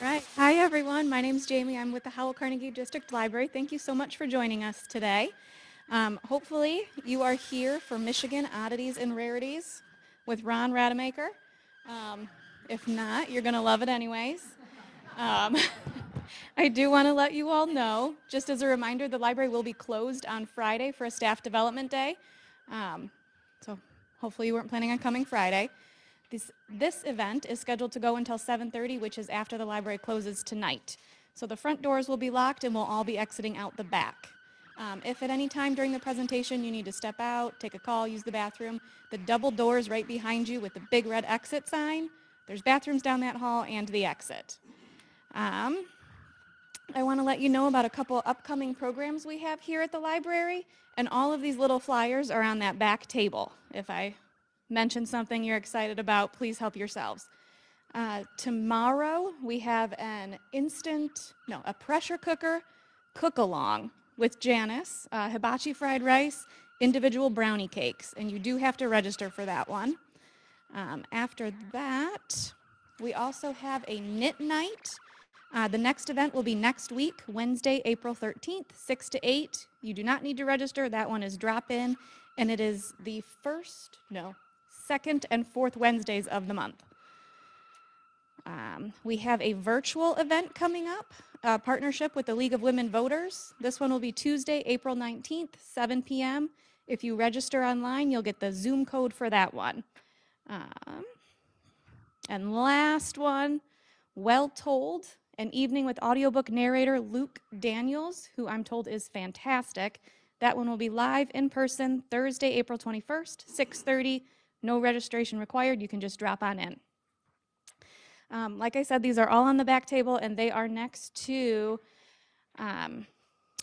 Right. Hi, everyone. My name is Jamie. I'm with the Howell Carnegie District Library. Thank you so much for joining us today. Um, hopefully, you are here for Michigan Oddities and Rarities with Ron Rademacher. Um, if not, you're going to love it anyways. Um, I do want to let you all know, just as a reminder, the library will be closed on Friday for a staff development day. Um, so hopefully you weren't planning on coming Friday. This, this event is scheduled to go until 7.30, which is after the library closes tonight. So the front doors will be locked and we'll all be exiting out the back. Um, if at any time during the presentation you need to step out, take a call, use the bathroom, the double doors right behind you with the big red exit sign, there's bathrooms down that hall and the exit. Um, I want to let you know about a couple upcoming programs we have here at the library, and all of these little flyers are on that back table. If I mention something you're excited about, please help yourselves. Uh, tomorrow, we have an instant, no, a pressure cooker cook-along with Janice, uh, hibachi fried rice, individual brownie cakes, and you do have to register for that one. Um, after that, we also have a knit night uh, the next event will be next week, Wednesday, April 13th, 6 to 8. You do not need to register. That one is drop in, and it is the first, no, second and fourth Wednesdays of the month. Um, we have a virtual event coming up, a partnership with the League of Women Voters. This one will be Tuesday, April 19th, 7 p.m. If you register online, you'll get the Zoom code for that one. Um, and last one, Well Told an evening with audiobook narrator Luke Daniels, who I'm told is fantastic. That one will be live in person Thursday, April 21st, 6:30. No registration required. You can just drop on in. Um, like I said, these are all on the back table, and they are next to um,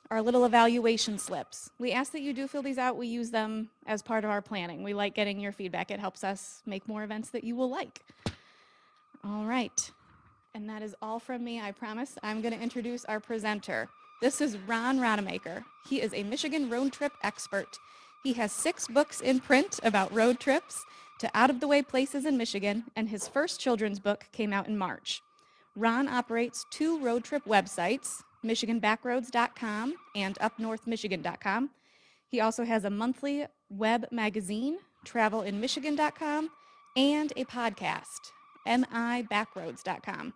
our little evaluation slips. We ask that you do fill these out. We use them as part of our planning. We like getting your feedback. It helps us make more events that you will like. All right. And that is all from me, I promise. I'm going to introduce our presenter. This is Ron Rademacher. He is a Michigan road trip expert. He has six books in print about road trips to out-of-the-way places in Michigan, and his first children's book came out in March. Ron operates two road trip websites, michiganbackroads.com and upnorthmichigan.com. He also has a monthly web magazine, travelinmichigan.com, and a podcast, mibackroads.com.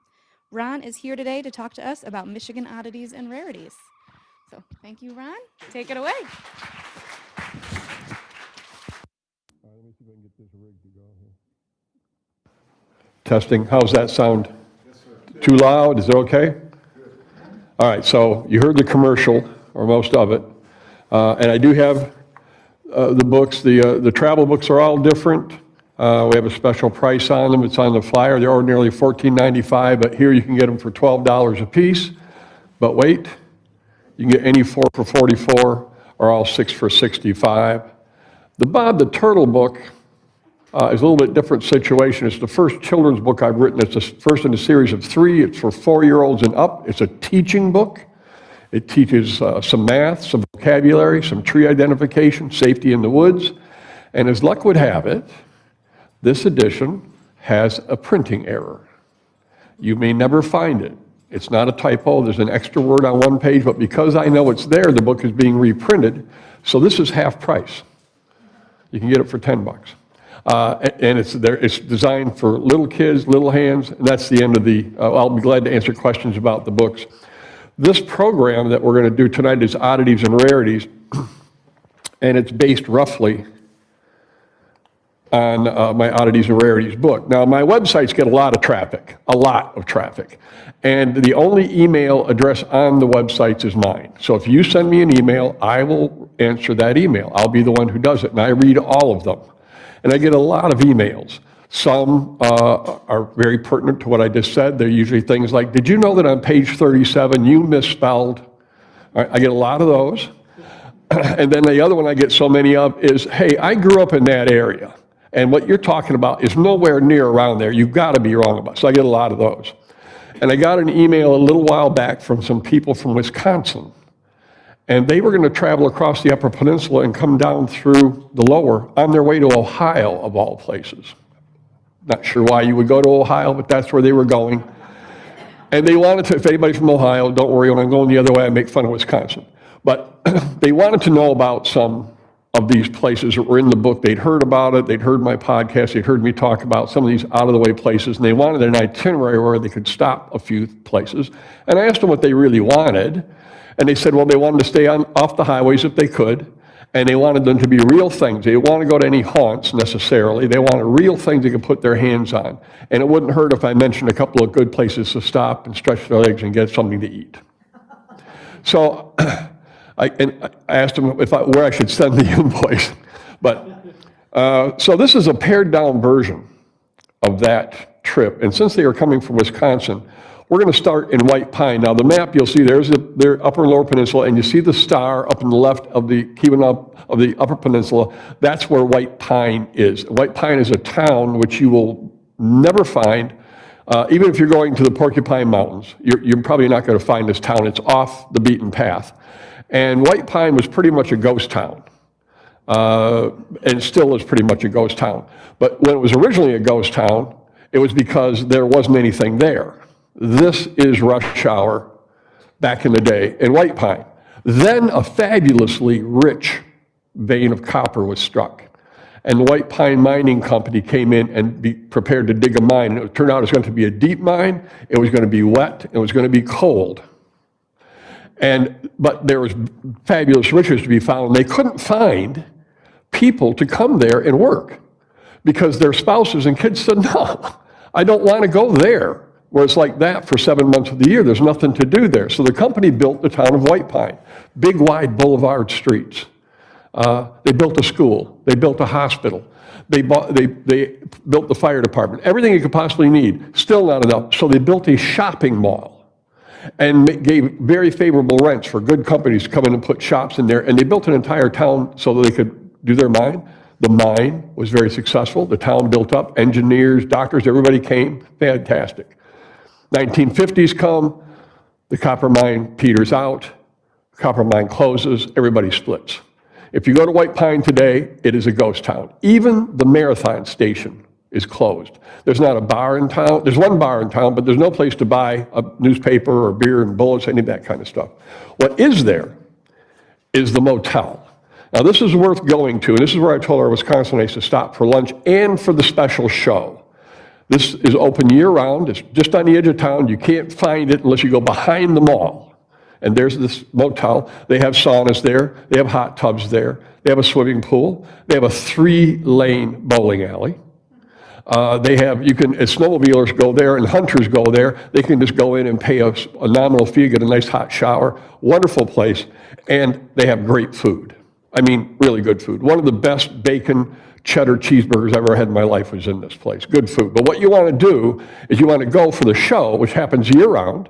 Ron is here today to talk to us about Michigan oddities and rarities. So thank you, Ron. Take it away. Testing. How's that sound? Too loud? Is it okay? All right, so you heard the commercial, or most of it. Uh, and I do have uh, the books. The, uh, the travel books are all different. Uh, we have a special price on them. It's on the flyer. They're ordinarily $14.95, but here you can get them for $12 a piece. But wait, you can get any four for 44 or all six for 65. The Bob the Turtle book uh, is a little bit different situation. It's the first children's book I've written. It's the first in a series of three. It's for four-year-olds and up. It's a teaching book. It teaches uh, some math, some vocabulary, some tree identification, safety in the woods. And as luck would have it, this edition has a printing error. You may never find it. It's not a typo. There's an extra word on one page, but because I know it's there, the book is being reprinted. So this is half price. You can get it for 10 bucks. Uh, and it's, there, it's designed for little kids, little hands, and that's the end of the, uh, I'll be glad to answer questions about the books. This program that we're going to do tonight is Oddities and Rarities, and it's based roughly on uh, my oddities and rarities book. Now, my websites get a lot of traffic, a lot of traffic. And the only email address on the websites is mine. So if you send me an email, I will answer that email. I'll be the one who does it, and I read all of them. And I get a lot of emails. Some uh, are very pertinent to what I just said. They're usually things like, Did you know that on page 37 you misspelled? Right, I get a lot of those. and then the other one I get so many of is, Hey, I grew up in that area. And what you're talking about is nowhere near around there. You've got to be wrong about. It. So I get a lot of those. And I got an email a little while back from some people from Wisconsin. And they were going to travel across the Upper Peninsula and come down through the lower on their way to Ohio, of all places. Not sure why you would go to Ohio, but that's where they were going. And they wanted to, if anybody from Ohio, don't worry, when I'm going the other way, I make fun of Wisconsin. But they wanted to know about some of these places that were in the book. They'd heard about it, they'd heard my podcast, they'd heard me talk about some of these out of the way places, and they wanted an itinerary where they could stop a few places. And I asked them what they really wanted, and they said, well, they wanted to stay on, off the highways if they could, and they wanted them to be real things. They didn't want to go to any haunts necessarily. They wanted real things they could put their hands on. And it wouldn't hurt if I mentioned a couple of good places to stop and stretch their legs and get something to eat. So I, and I asked him if I, where I should send the invoice. But uh, so this is a pared down version of that trip. And since they are coming from Wisconsin, we're going to start in White Pine. Now, the map you'll see there's the their upper and lower peninsula, and you see the star up in the left of the Keweenaw of the upper peninsula. That's where White Pine is. White Pine is a town which you will never find. Uh, even if you're going to the Porcupine Mountains, you're, you're probably not going to find this town. It's off the beaten path. And White Pine was pretty much a ghost town. Uh, and still is pretty much a ghost town. But when it was originally a ghost town, it was because there wasn't anything there. This is rush hour back in the day in White Pine. Then a fabulously rich vein of copper was struck. And the White Pine Mining Company came in and be prepared to dig a mine. It turned out it was going to be a deep mine, it was going to be wet, it was going to be cold. And, but there was fabulous riches to be found. and They couldn't find people to come there and work because their spouses and kids said, no, I don't want to go there. Where it's like that for seven months of the year. There's nothing to do there. So the company built the town of White Pine, big, wide boulevard streets. Uh, they built a school. They built a hospital. They, bought, they, they built the fire department. Everything you could possibly need. Still not enough. So they built a shopping mall and gave very favorable rents for good companies to come in and put shops in there. And they built an entire town so that they could do their mine. The mine was very successful. The town built up. Engineers, doctors, everybody came. Fantastic. 1950s come, the copper mine peters out, copper mine closes, everybody splits. If you go to White Pine today, it is a ghost town. Even the marathon station is closed. There's not a bar in town. There's one bar in town, but there's no place to buy a newspaper or beer and bullets, any of that kind of stuff. What is there is the motel. Now, this is worth going to, and this is where I told our Wisconsinites to stop for lunch and for the special show. This is open year round. It's just on the edge of town. You can't find it unless you go behind the mall. And there's this motel. They have saunas there. They have hot tubs there. They have a swimming pool. They have a three-lane bowling alley. Uh, they have, you can, snowmobilers go there and hunters go there, they can just go in and pay a, a nominal fee, get a nice hot shower. Wonderful place. And they have great food. I mean, really good food. One of the best bacon cheddar cheeseburgers I've ever had in my life was in this place. Good food. But what you want to do is you want to go for the show, which happens year round,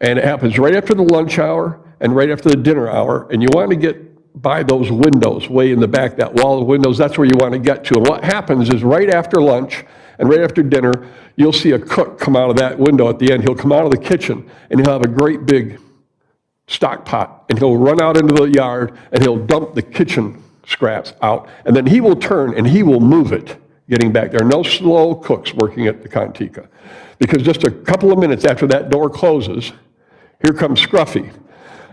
and it happens right after the lunch hour and right after the dinner hour, and you want to get by those windows way in the back, that wall of windows, that's where you want to get to. And what happens is right after lunch and right after dinner, you'll see a cook come out of that window at the end. He'll come out of the kitchen and he'll have a great big stock pot and he'll run out into the yard and he'll dump the kitchen scraps out, and then he will turn and he will move it getting back there. are No slow cooks working at the Konteka. Because just a couple of minutes after that door closes, here comes Scruffy.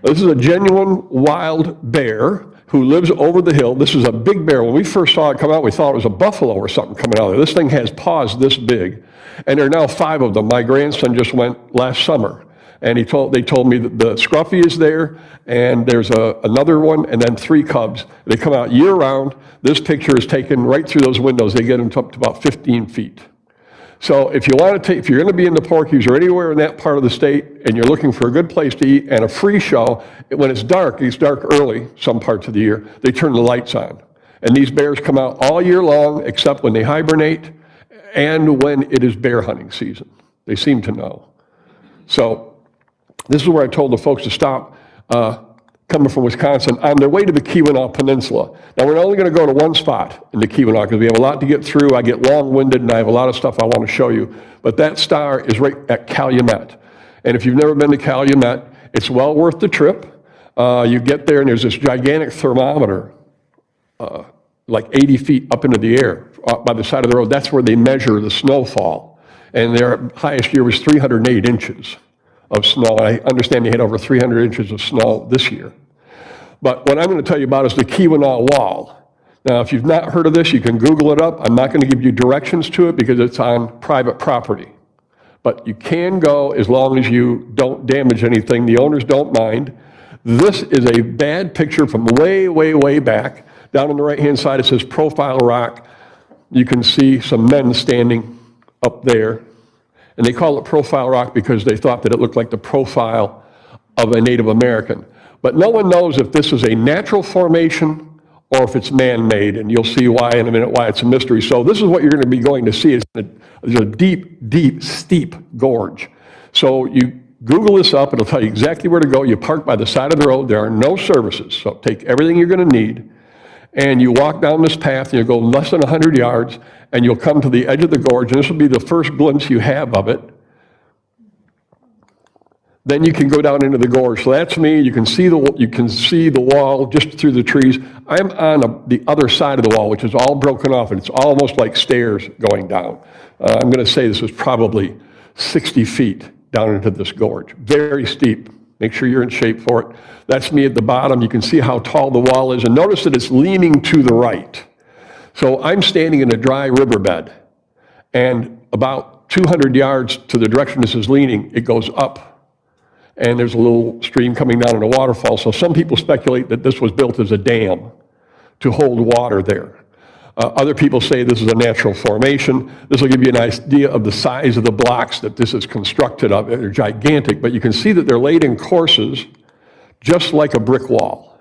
This is a genuine wild bear who lives over the hill. This is a big bear. When we first saw it come out, we thought it was a buffalo or something coming out of there. This thing has paws this big, and there are now five of them. My grandson just went last summer and he told, they told me that the scruffy is there, and there's a, another one, and then three cubs. They come out year round. This picture is taken right through those windows. They get them up to about 15 feet. So if you want to take, if you're going to be in the Porkies or anywhere in that part of the state, and you're looking for a good place to eat and a free show, when it's dark, it's dark early, some parts of the year, they turn the lights on. And these bears come out all year long, except when they hibernate and when it is bear hunting season. They seem to know. So this is where I told the folks to stop uh, coming from Wisconsin on their way to the Keweenaw Peninsula. Now, we're only going to go to one spot in the Keweenaw because we have a lot to get through. I get long-winded and I have a lot of stuff I want to show you. But that star is right at Calumet. And if you've never been to Calumet, it's well worth the trip. Uh, you get there and there's this gigantic thermometer, uh, like 80 feet up into the air uh, by the side of the road. That's where they measure the snowfall. And their highest year was 308 inches. Of snow. I understand they had over 300 inches of snow this year. But what I'm going to tell you about is the Keweenaw Wall. Now, if you've not heard of this, you can Google it up. I'm not going to give you directions to it because it's on private property. But you can go as long as you don't damage anything. The owners don't mind. This is a bad picture from way, way, way back. Down on the right-hand side, it says Profile Rock. You can see some men standing up there. And they call it Profile Rock because they thought that it looked like the profile of a Native American. But no one knows if this is a natural formation or if it's man-made, and you'll see why in a minute why it's a mystery. So this is what you're going to be going to see. It's a, a deep, deep, steep gorge. So you Google this up, it'll tell you exactly where to go. You park by the side of the road. There are no services, so take everything you're going to need, and you walk down this path, and you go less than 100 yards, and you'll come to the edge of the gorge, and this will be the first glimpse you have of it. Then you can go down into the gorge. So that's me. You can see the you can see the wall just through the trees. I'm on a, the other side of the wall, which is all broken off, and it's almost like stairs going down. Uh, I'm going to say this is probably 60 feet down into this gorge. Very steep. Make sure you're in shape for it. That's me at the bottom. You can see how tall the wall is, and notice that it's leaning to the right. So I'm standing in a dry riverbed, and about 200 yards to the direction this is leaning, it goes up and there's a little stream coming down in a waterfall. So some people speculate that this was built as a dam to hold water there. Uh, other people say this is a natural formation. This will give you an idea of the size of the blocks that this is constructed of. They're gigantic, but you can see that they're laid in courses just like a brick wall.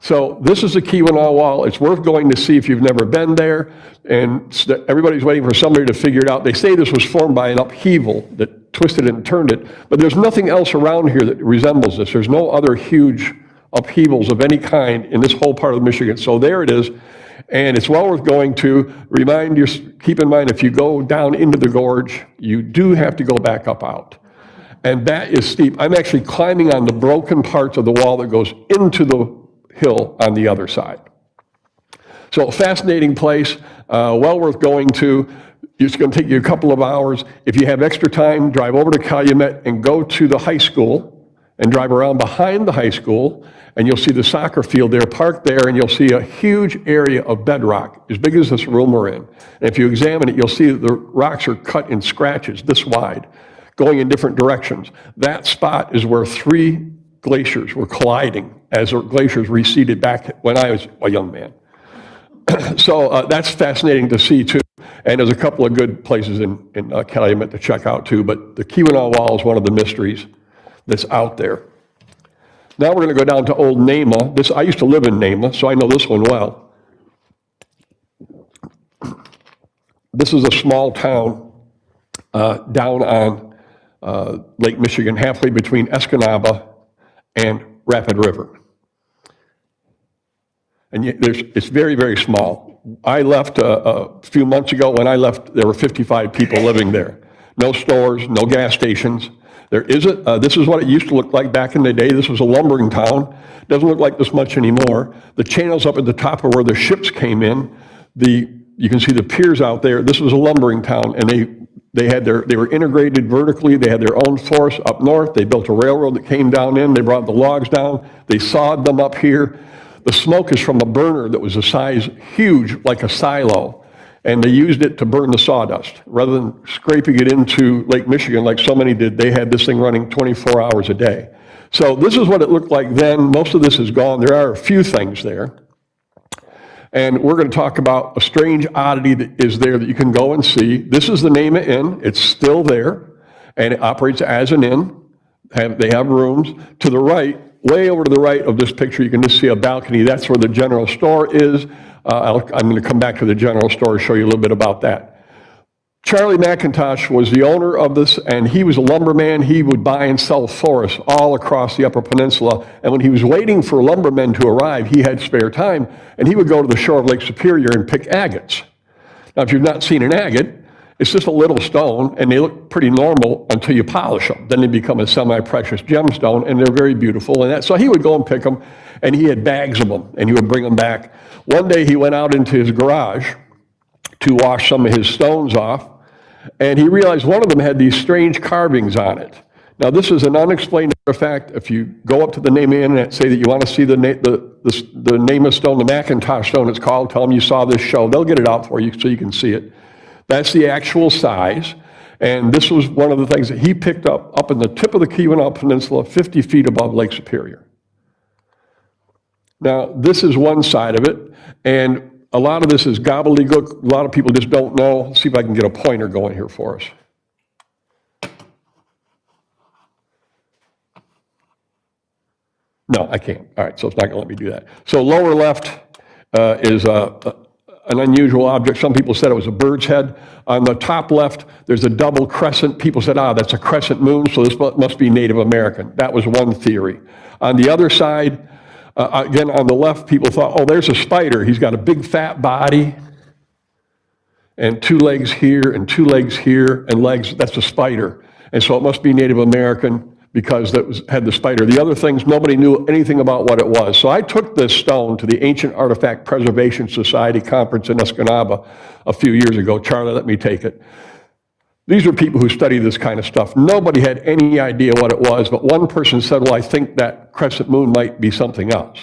So this is the Keweenaw Wall. It's worth going to see if you've never been there. And everybody's waiting for somebody to figure it out. They say this was formed by an upheaval that twisted and turned it. But there's nothing else around here that resembles this. There's no other huge upheavals of any kind in this whole part of Michigan. So there it is. And it's well worth going to. Remind you, keep in mind, if you go down into the gorge, you do have to go back up out. And that is steep. I'm actually climbing on the broken parts of the wall that goes into the hill on the other side. So fascinating place, uh, well worth going to. It's going to take you a couple of hours. If you have extra time, drive over to Calumet and go to the high school and drive around behind the high school, and you'll see the soccer field there, parked there, and you'll see a huge area of bedrock, as big as this room we're in. And if you examine it, you'll see that the rocks are cut in scratches this wide, going in different directions. That spot is where three glaciers were colliding as the glaciers receded back when I was a young man. so uh, that's fascinating to see too. And there's a couple of good places in, in uh, Calumet to check out too, but the Keweenaw Wall is one of the mysteries that's out there. Now we're going to go down to Old Nahma. This, I used to live in Nahma, so I know this one well. This is a small town uh, down on uh, Lake Michigan, halfway between Escanaba and Rapid River. And it's very, very small. I left a, a few months ago. When I left, there were 55 people living there. No stores, no gas stations. There isn't, uh, this is what it used to look like back in the day. This was a lumbering town. Doesn't look like this much anymore. The channels up at the top are where the ships came in. The, you can see the piers out there. This was a lumbering town, and they, they, had their, they were integrated vertically. They had their own force up north. They built a railroad that came down in. They brought the logs down. They sawed them up here. The smoke is from a burner that was a size huge, like a silo, and they used it to burn the sawdust. Rather than scraping it into Lake Michigan like so many did, they had this thing running 24 hours a day. So this is what it looked like then. Most of this is gone. There are a few things there. And we're going to talk about a strange oddity that is there that you can go and see. This is the Nahma Inn. It's still there, and it operates as an inn. Have, they have rooms. To the right way over to the right of this picture, you can just see a balcony. That's where the general store is. Uh, I'm going to come back to the general store and show you a little bit about that. Charlie McIntosh was the owner of this, and he was a lumberman. He would buy and sell forests all across the Upper Peninsula. And when he was waiting for lumbermen to arrive, he had spare time, and he would go to the shore of Lake Superior and pick agates. Now, if you've not seen an agate, it's just a little stone, and they look pretty normal until you polish them. Then they become a semi-precious gemstone, and they're very beautiful. And that, so he would go and pick them, and he had bags of them, and he would bring them back. One day he went out into his garage to wash some of his stones off, and he realized one of them had these strange carvings on it. Now, this is an unexplained artifact. If you go up to the name of the internet, say that you want to see the, na- the, the, the name of stone, the McIntosh stone it's called, tell them you saw this show. They'll get it out for you so you can see it. That's the actual size. And this was one of the things that he picked up up in the tip of the Keweenaw Peninsula, 50 feet above Lake Superior. Now, this is one side of it, and a lot of this is gobbledygook. A lot of people just don't know. Let's see if I can get a pointer going here for us. No, I can't. All right, so it's not going to let me do that. So lower left uh, is a, a- an unusual object. Some people said it was a bird's head. On the top left, there's a double crescent. People said, ah, that's a crescent moon, so this must be Native American. That was one theory. On the other side, uh, again, on the left, people thought, oh, there's a spider. He's got a big fat body and two legs here and two legs here and legs, that's a spider. And so it must be Native American because that was, had the spider. The other things, nobody knew anything about what it was. So I took this stone to the Ancient Artifact Preservation Society conference in Escanaba a few years ago. Charlie let me take it. These are people who study this kind of stuff. Nobody had any idea what it was, but one person said, well, I think that crescent moon might be something else.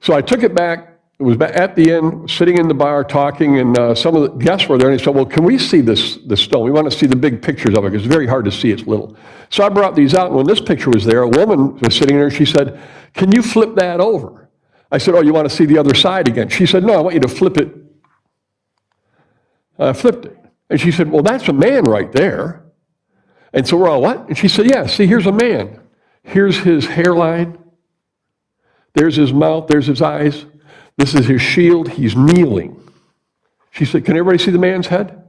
So I took it back. It was at the end, sitting in the bar talking, and uh, some of the guests were there, and they said, well, can we see this, this stone? We want to see the big pictures of it, because it's very hard to see, it's little. So I brought these out, and when this picture was there, a woman was sitting there, and she said, can you flip that over? I said, oh, you want to see the other side again? She said, no, I want you to flip it I flipped it. And she said, Well, that's a man right there. And so we're all, What? And she said, Yeah, see, here's a man. Here's his hairline. There's his mouth. There's his eyes. This is his shield. He's kneeling. She said, Can everybody see the man's head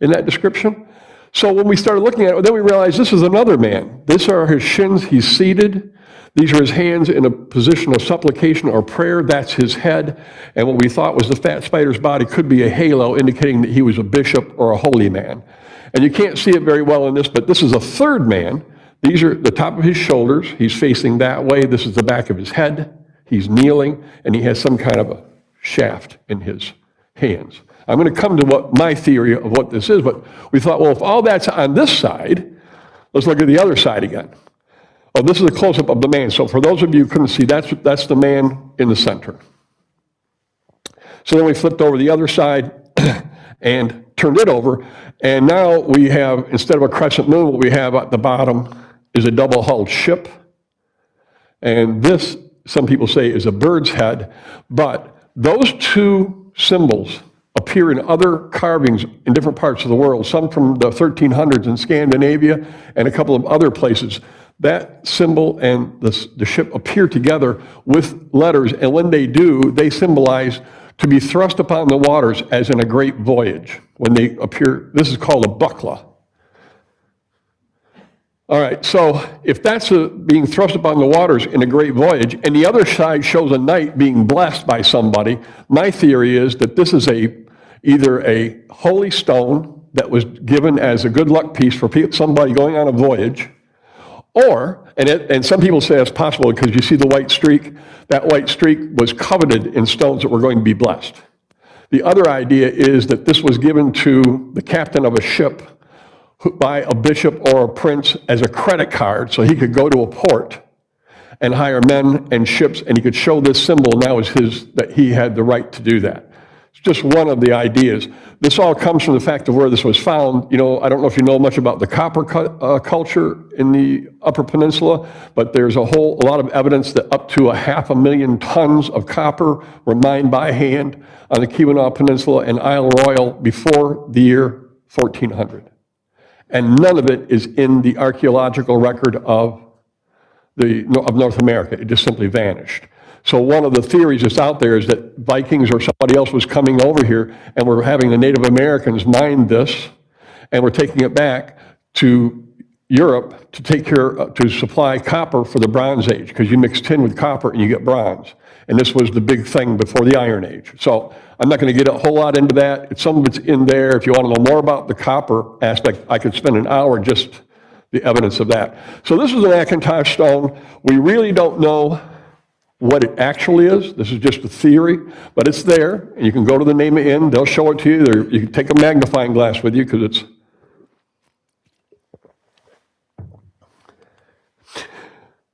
in that description? So when we started looking at it, then we realized this is another man. These are his shins. He's seated. These are his hands in a position of supplication or prayer. That's his head. And what we thought was the fat spider's body could be a halo indicating that he was a bishop or a holy man. And you can't see it very well in this, but this is a third man. These are the top of his shoulders. He's facing that way. This is the back of his head. He's kneeling, and he has some kind of a shaft in his hands. I'm going to come to what my theory of what this is, but we thought, well, if all that's on this side, let's look at the other side again. Oh, this is a close-up of the man. So for those of you who couldn't see, that's, that's the man in the center. So then we flipped over the other side and turned it over. And now we have, instead of a crescent moon, what we have at the bottom is a double-hulled ship. And this, some people say, is a bird's head. But those two symbols appear in other carvings in different parts of the world, some from the 1300s in Scandinavia and a couple of other places. That symbol and the, the ship appear together with letters, and when they do, they symbolize to be thrust upon the waters as in a great voyage. When they appear, this is called a buckla. All right, so if that's a, being thrust upon the waters in a great voyage, and the other side shows a knight being blessed by somebody, my theory is that this is a either a holy stone that was given as a good luck piece for pe- somebody going on a voyage, or, and, it, and some people say it's possible because you see the white streak, that white streak was coveted in stones that were going to be blessed. The other idea is that this was given to the captain of a ship by a bishop or a prince as a credit card so he could go to a port and hire men and ships and he could show this symbol now as his that he had the right to do that just one of the ideas this all comes from the fact of where this was found you know i don't know if you know much about the copper cu- uh, culture in the upper peninsula but there's a whole a lot of evidence that up to a half a million tons of copper were mined by hand on the Keweenaw Peninsula and Isle Royale before the year 1400 and none of it is in the archaeological record of, the, of North America. It just simply vanished. So one of the theories that's out there is that Vikings or somebody else was coming over here and we're having the Native Americans mine this and we're taking it back to Europe to take care, uh, to supply copper for the Bronze Age, because you mix tin with copper and you get bronze. And this was the big thing before the Iron Age. So I'm not going to get a whole lot into that. Some of it's in there. If you want to know more about the copper aspect, I could spend an hour just the evidence of that. So this is an Akintosh stone. We really don't know what it actually is. This is just a theory, but it's there. You can go to the name of N, they'll show it to you. You can take a magnifying glass with you because it's.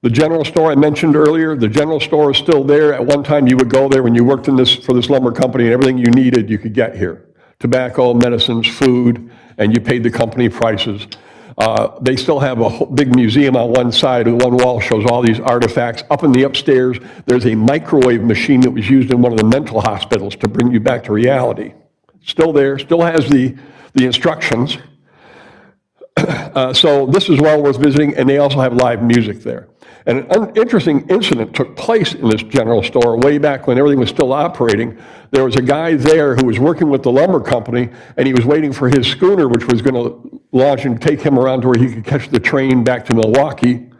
The general store I mentioned earlier, the general store is still there. At one time, you would go there when you worked in this, for this lumber company, and everything you needed you could get here tobacco, medicines, food, and you paid the company prices. Uh, They still have a big museum on one side, and one wall shows all these artifacts. Up in the upstairs, there's a microwave machine that was used in one of the mental hospitals to bring you back to reality. Still there, still has the, the instructions. Uh, So this is well worth visiting, and they also have live music there. And an interesting incident took place in this general store way back when everything was still operating. There was a guy there who was working with the lumber company, and he was waiting for his schooner, which was going to launch and take him around to where he could catch the train back to Milwaukee.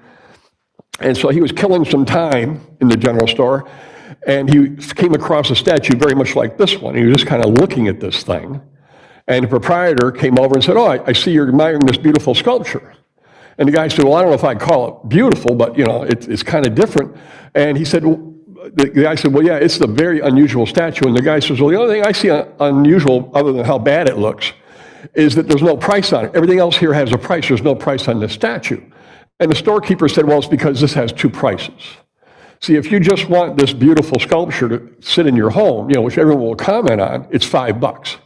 And so he was killing some time in the general store, and he came across a statue very much like this one. He was just kind of looking at this thing. And the proprietor came over and said, Oh, I, I see you're admiring this beautiful sculpture. And the guy said, Well, I don't know if I'd call it beautiful, but you know, it's, it's kind of different. And he said, the guy said, Well, yeah, it's a very unusual statue. And the guy says, Well, the only thing I see unusual, other than how bad it looks, is that there's no price on it. Everything else here has a price. There's no price on this statue. And the storekeeper said, Well, it's because this has two prices. See, if you just want this beautiful sculpture to sit in your home, you know, which everyone will comment on, it's five bucks.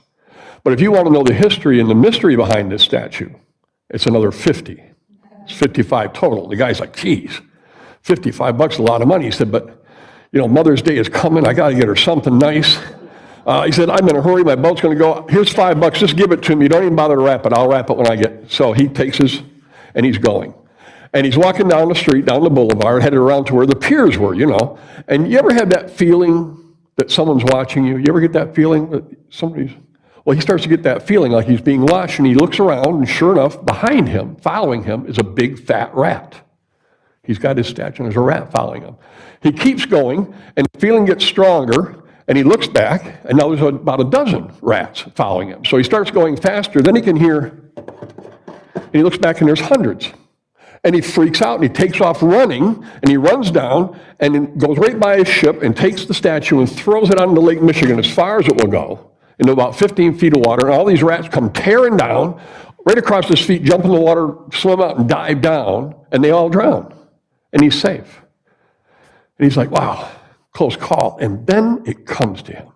But if you want to know the history and the mystery behind this statue, it's another 50. It's 55 total. The guy's like, geez, 55 bucks a lot of money. He said, but, you know, Mother's Day is coming. I got to get her something nice. Uh, he said, I'm in a hurry. My boat's going to go. Here's five bucks. Just give it to me. Don't even bother to wrap it. I'll wrap it when I get. So he takes his, and he's going. And he's walking down the street, down the boulevard, headed around to where the piers were, you know. And you ever have that feeling that someone's watching you? You ever get that feeling that somebody's, well, he starts to get that feeling like he's being watched, and he looks around, and sure enough, behind him, following him, is a big fat rat. He's got his statue, and there's a rat following him. He keeps going, and the feeling gets stronger, and he looks back, and now there's about a dozen rats following him. So he starts going faster, then he can hear, and he looks back, and there's hundreds. And he freaks out and he takes off running and he runs down and goes right by his ship and takes the statue and throws it onto Lake Michigan as far as it will go into about 15 feet of water. And all these rats come tearing down right across his feet, jump in the water, swim out and dive down, and they all drown. And he's safe. And he's like, wow, close call. And then it comes to him.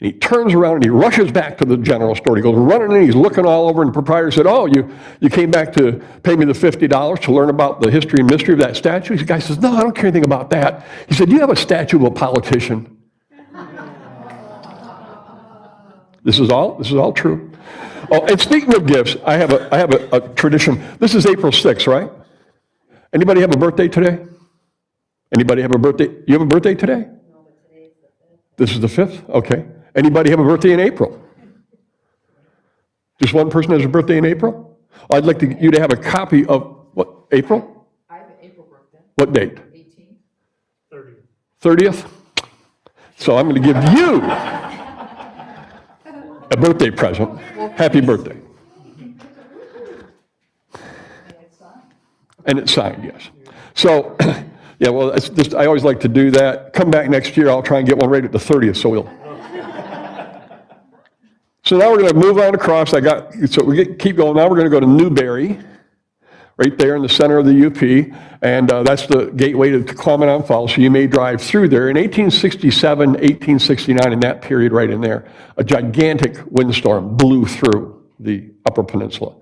And he turns around and he rushes back to the general store. He goes running in, he's looking all over, and the proprietor said, Oh, you, you came back to pay me the $50 to learn about the history and mystery of that statue? The guy says, No, I don't care anything about that. He said, Do you have a statue of a politician? This is all, this is all true. Oh, and speaking of gifts, I have a, I have a, a tradition. This is April 6th, right? Anybody have a birthday today? Anybody have a birthday? You have a birthday today? This is the 5th? Okay. Anybody have a birthday in April? Just one person has a birthday in April? I'd like to, you to have a copy of, what, April? I have an April birthday, What date? 18th. 30th? So I'm going to give you a birthday present. Happy birthday. And it's signed, yes. So, yeah, well, just, I always like to do that. Come back next year, I'll try and get one right at the 30th, so we'll. So now we're going to move on across. I got, so we get, keep going. Now we're going to go to Newberry, right there in the center of the UP, and uh, that's the gateway to Tahquamenon Falls, so you may drive through there. In 1867, 1869, in that period right in there, a gigantic windstorm blew through the Upper Peninsula,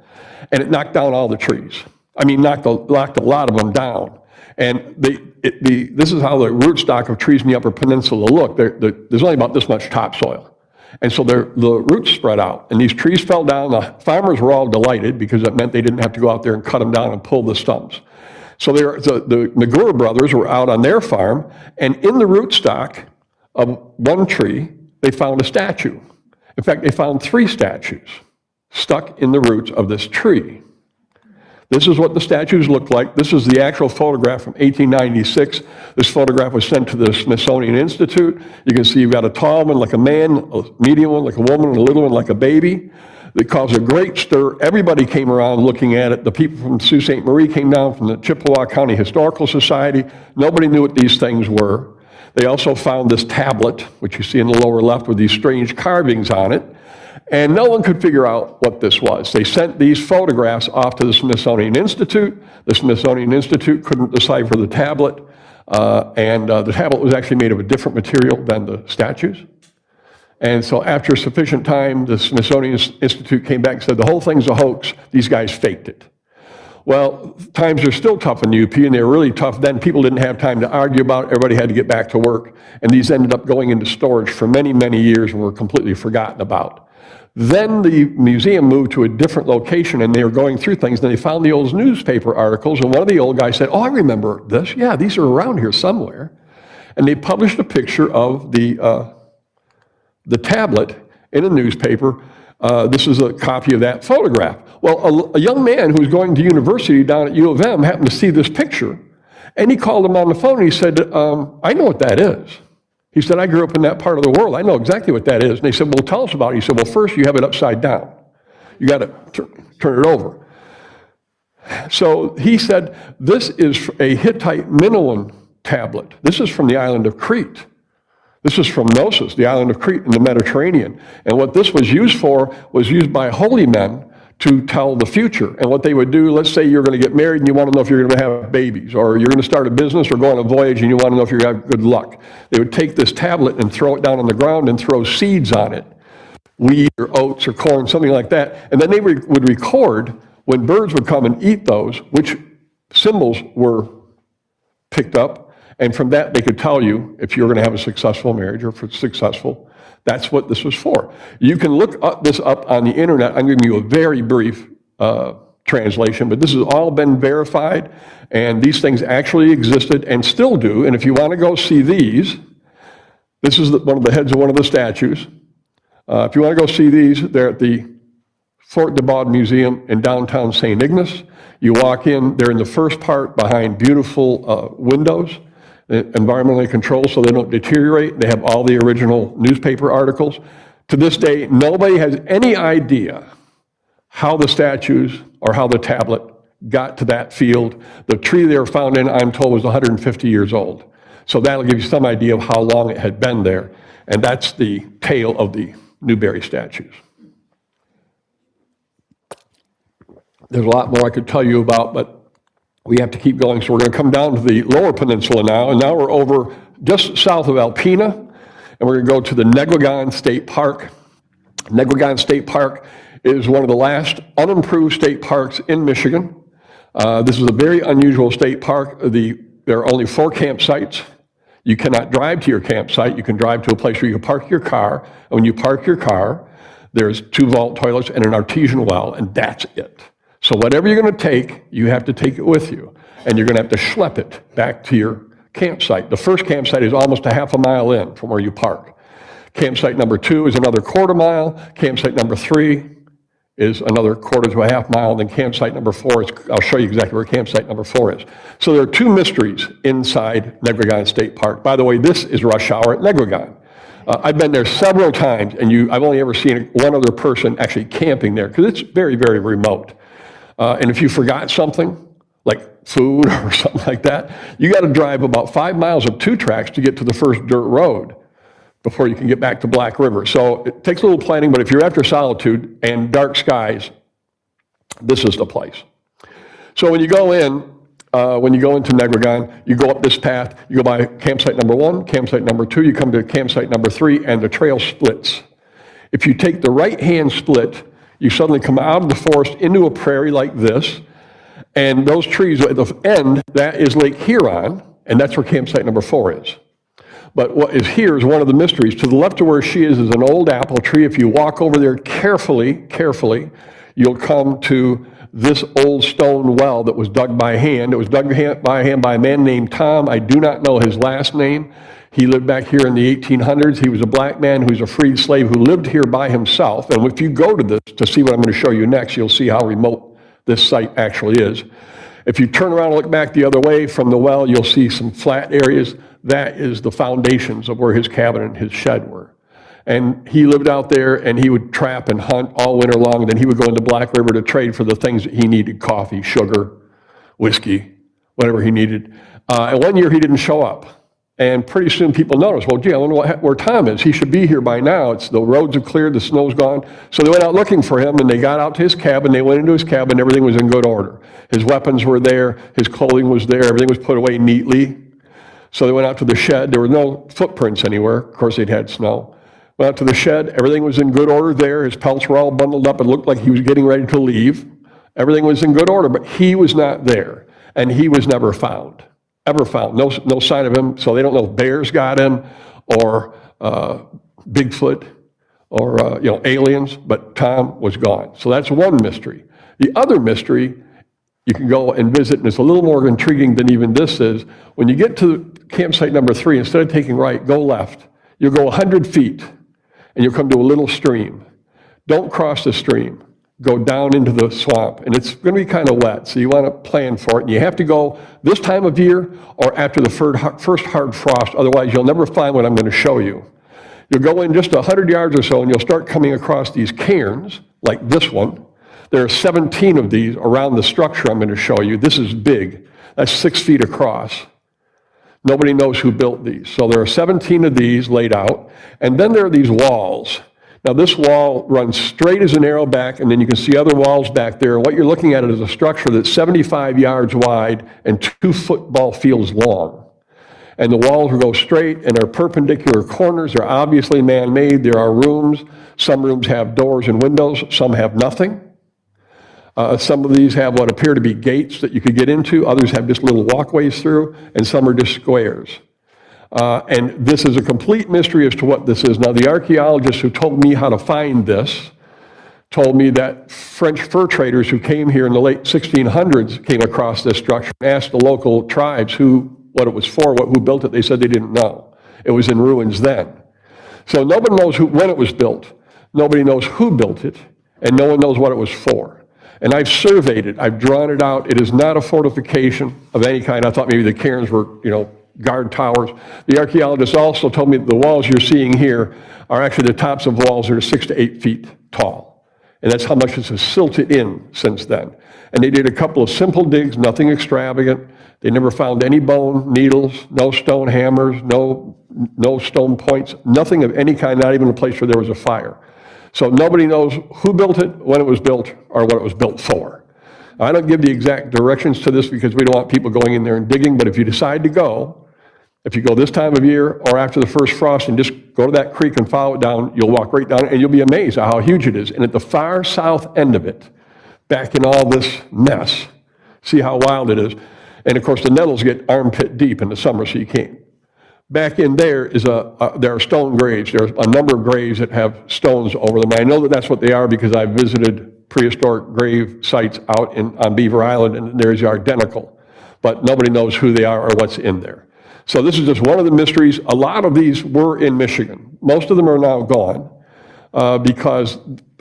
and it knocked down all the trees. I mean, knocked a, knocked a lot of them down. And it, the, this is how the rootstock of trees in the Upper Peninsula look. They're, they're, there's only about this much topsoil. And so their, the roots spread out, and these trees fell down. The farmers were all delighted because it meant they didn't have to go out there and cut them down and pull the stumps. So were, the, the McGurr brothers were out on their farm, and in the rootstock of one tree, they found a statue. In fact, they found three statues stuck in the roots of this tree. This is what the statues look like. This is the actual photograph from 1896. This photograph was sent to the Smithsonian Institute. You can see you've got a tall one like a man, a medium one like a woman, and a little one like a baby. It caused a great stir. Everybody came around looking at it. The people from Sault Ste. Marie came down from the Chippewa County Historical Society. Nobody knew what these things were. They also found this tablet, which you see in the lower left with these strange carvings on it. And no one could figure out what this was. They sent these photographs off to the Smithsonian Institute. The Smithsonian Institute couldn't decipher the tablet, uh, and uh, the tablet was actually made of a different material than the statues. And so after sufficient time, the Smithsonian Institute came back and said, the whole thing's a hoax. These guys faked it. Well, times are still tough in the UP, and they were really tough then. People didn't have time to argue about it. Everybody had to get back to work. And these ended up going into storage for many, many years and were completely forgotten about. Then the museum moved to a different location and they were going through things and they found the old newspaper articles and one of the old guys said, oh, I remember this. Yeah, these are around here somewhere. And they published a picture of the, uh, the tablet in a newspaper. Uh, this is a copy of that photograph. Well, a, a young man who was going to university down at U of M happened to see this picture and he called him on the phone and he said, um, I know what that is. He said, I grew up in that part of the world. I know exactly what that is. And they said, Well, tell us about it. He said, Well, first you have it upside down. You got to turn it over. So he said, This is a Hittite Minoan tablet. This is from the island of Crete. This is from Knossos, the island of Crete in the Mediterranean. And what this was used for was used by holy men to tell the future. And what they would do, let's say you're going to get married and you want to know if you're going to have babies, or you're going to start a business or go on a voyage and you want to know if you're going to have good luck. They would take this tablet and throw it down on the ground and throw seeds on it wheat or oats or corn, something like that. And then they re- would record when birds would come and eat those, which symbols were picked up. And from that, they could tell you if you're going to have a successful marriage or if it's successful that's what this was for. You can look up this up on the internet. I'm giving you a very brief uh, translation, but this has all been verified, and these things actually existed and still do. And if you want to go see these, this is the, one of the heads of one of the statues. Uh, if you want to go see these, they're at the Fort de Buade Museum in downtown St. Ignace. You walk in, they're in the first part behind beautiful uh, windows environmentally controlled so they don't deteriorate. They have all the original newspaper articles. To this day, nobody has any idea how the statues or how the tablet got to that field. The tree they were found in, I'm told, was 150 years old. So that'll give you some idea of how long it had been there. And that's the tale of the Newberry statues. There's a lot more I could tell you about, but we have to keep going. So we're going to come down to the lower peninsula now, and now we're over just south of Alpena, and we're going to go to the Negwegon State Park. Negwegon State Park is one of the last unimproved state parks in Michigan. Uh, this is a very unusual state park. The, there are only four campsites. You cannot drive to your campsite. You can drive to a place where you can park your car. And when you park your car, there's two vault toilets and an artesian well, and that's it. So whatever you're going to take, you have to take it with you. And you're going to have to schlep it back to your campsite. The first campsite is almost a half a mile in from where you park. Campsite number two is another quarter mile. Campsite number three is another quarter to a half mile. And then campsite number four is, I'll show you exactly where campsite number four is. So there are two mysteries inside Negwegon State Park. By the way, this is rush hour at Negwegon. Uh, I've been there several times, and you, I've only ever seen one other person actually camping there because it's very, very remote. Uh, and if you forgot something, like food or something like that, you got to drive about five miles of two tracks to get to the first dirt road before you can get back to Black River. So it takes a little planning, but if you're after solitude and dark skies, this is the place. So when you go in, uh, when you go into Negwegon, you go up this path, you go by campsite number one, campsite number two, you come to campsite number three, and the trail splits. If you take the right hand split, you suddenly come out of the forest into a prairie like this, and those trees at the end, that is Lake Huron, and that's where campsite number four is. But what is here is one of the mysteries. To the left of where she is is an old apple tree. If you walk over there carefully, carefully, you'll come to this old stone well that was dug by hand. It was dug by hand by a man named Tom. I do not know his last name. He lived back here in the 1800s. He was a black man who was a freed slave who lived here by himself. And if you go to this to see what I'm going to show you next, you'll see how remote this site actually is. If you turn around and look back the other way from the well, you'll see some flat areas. That is the foundations of where his cabin and his shed were. And he lived out there and he would trap and hunt all winter long. Then he would go into Black River to trade for the things that he needed coffee, sugar, whiskey, whatever he needed. Uh, and one year he didn't show up. And pretty soon people noticed, well, gee, I wonder what, where Tom is. He should be here by now. It's, the roads have cleared, the snow's gone. So they went out looking for him and they got out to his cabin. They went into his cabin, everything was in good order. His weapons were there, his clothing was there, everything was put away neatly. So they went out to the shed. There were no footprints anywhere. Of course, they'd had snow. Went out to the shed. Everything was in good order there. His pelts were all bundled up. It looked like he was getting ready to leave. Everything was in good order, but he was not there. And he was never found. Ever found. No, no sign of him. So they don't know if bears got him or uh, Bigfoot or uh, you know aliens, but Tom was gone. So that's one mystery. The other mystery you can go and visit, and it's a little more intriguing than even this is. When you get to campsite number three, instead of taking right, go left. You'll go 100 feet, and you'll come to a little stream. Don't cross the stream. Go down into the swamp, and it's going to be kind of wet, so you want to plan for it. And you have to go this time of year or after the first hard frost, otherwise, you'll never find what I'm going to show you. You'll go in just 100 yards or so, and you'll start coming across these cairns, like this one. There are 17 of these around the structure I'm going to show you. This is big. That's six feet across. Nobody knows who built these. So there are 17 of these laid out. And then there are these walls. Now, this wall runs straight as an arrow back, and then you can see other walls back there. What you're looking at is a structure that's 75 yards wide and two football fields long. And the walls go straight, and they're perpendicular corners. They're obviously man made. There are rooms. Some rooms have doors and windows, some have nothing. Uh, some of these have what appear to be gates that you could get into, others have just little walkways through, and some are just squares. Uh, and this is a complete mystery as to what this is. Now, the archaeologists who told me how to find this told me that French fur traders who came here in the late 1600s came across this structure and asked the local tribes who, what it was for, what, who built it. They said they didn't know. It was in ruins then. So nobody knows who, when it was built. Nobody knows who built it, and no one knows what it was for. And I've surveyed it. I've drawn it out. It is not a fortification of any kind. I thought maybe the cairns were, you know, guard towers. The archaeologists also told me that the walls you're seeing here are actually the tops of walls that are six to eight feet tall. And that's how much it's silted in since then. And they did a couple of simple digs, nothing extravagant. They never found any bone needles, no stone hammers, no, no stone points, nothing of any kind, not even a place where there was a fire. So nobody knows who built it, when it was built, or what it was built for. I don't give the exact directions to this because we don't want people going in there and digging, but if you decide to go, if you go this time of year or after the first frost and just go to that creek and follow it down, you'll walk right down and you'll be amazed at how huge it is. And at the far south end of it, back in all this mess, see how wild it is. And of course, the nettles get armpit deep in the summer, so you can't. Back in there is a, there are stone graves. There's a number of graves that have stones over them. I know that that's what they are because I've visited prehistoric grave sites out in, on Beaver Island, and there's the identical. But nobody knows who they are or what's in there. So this is just one of the mysteries. A lot of these were in Michigan. Most of them are now gone uh, because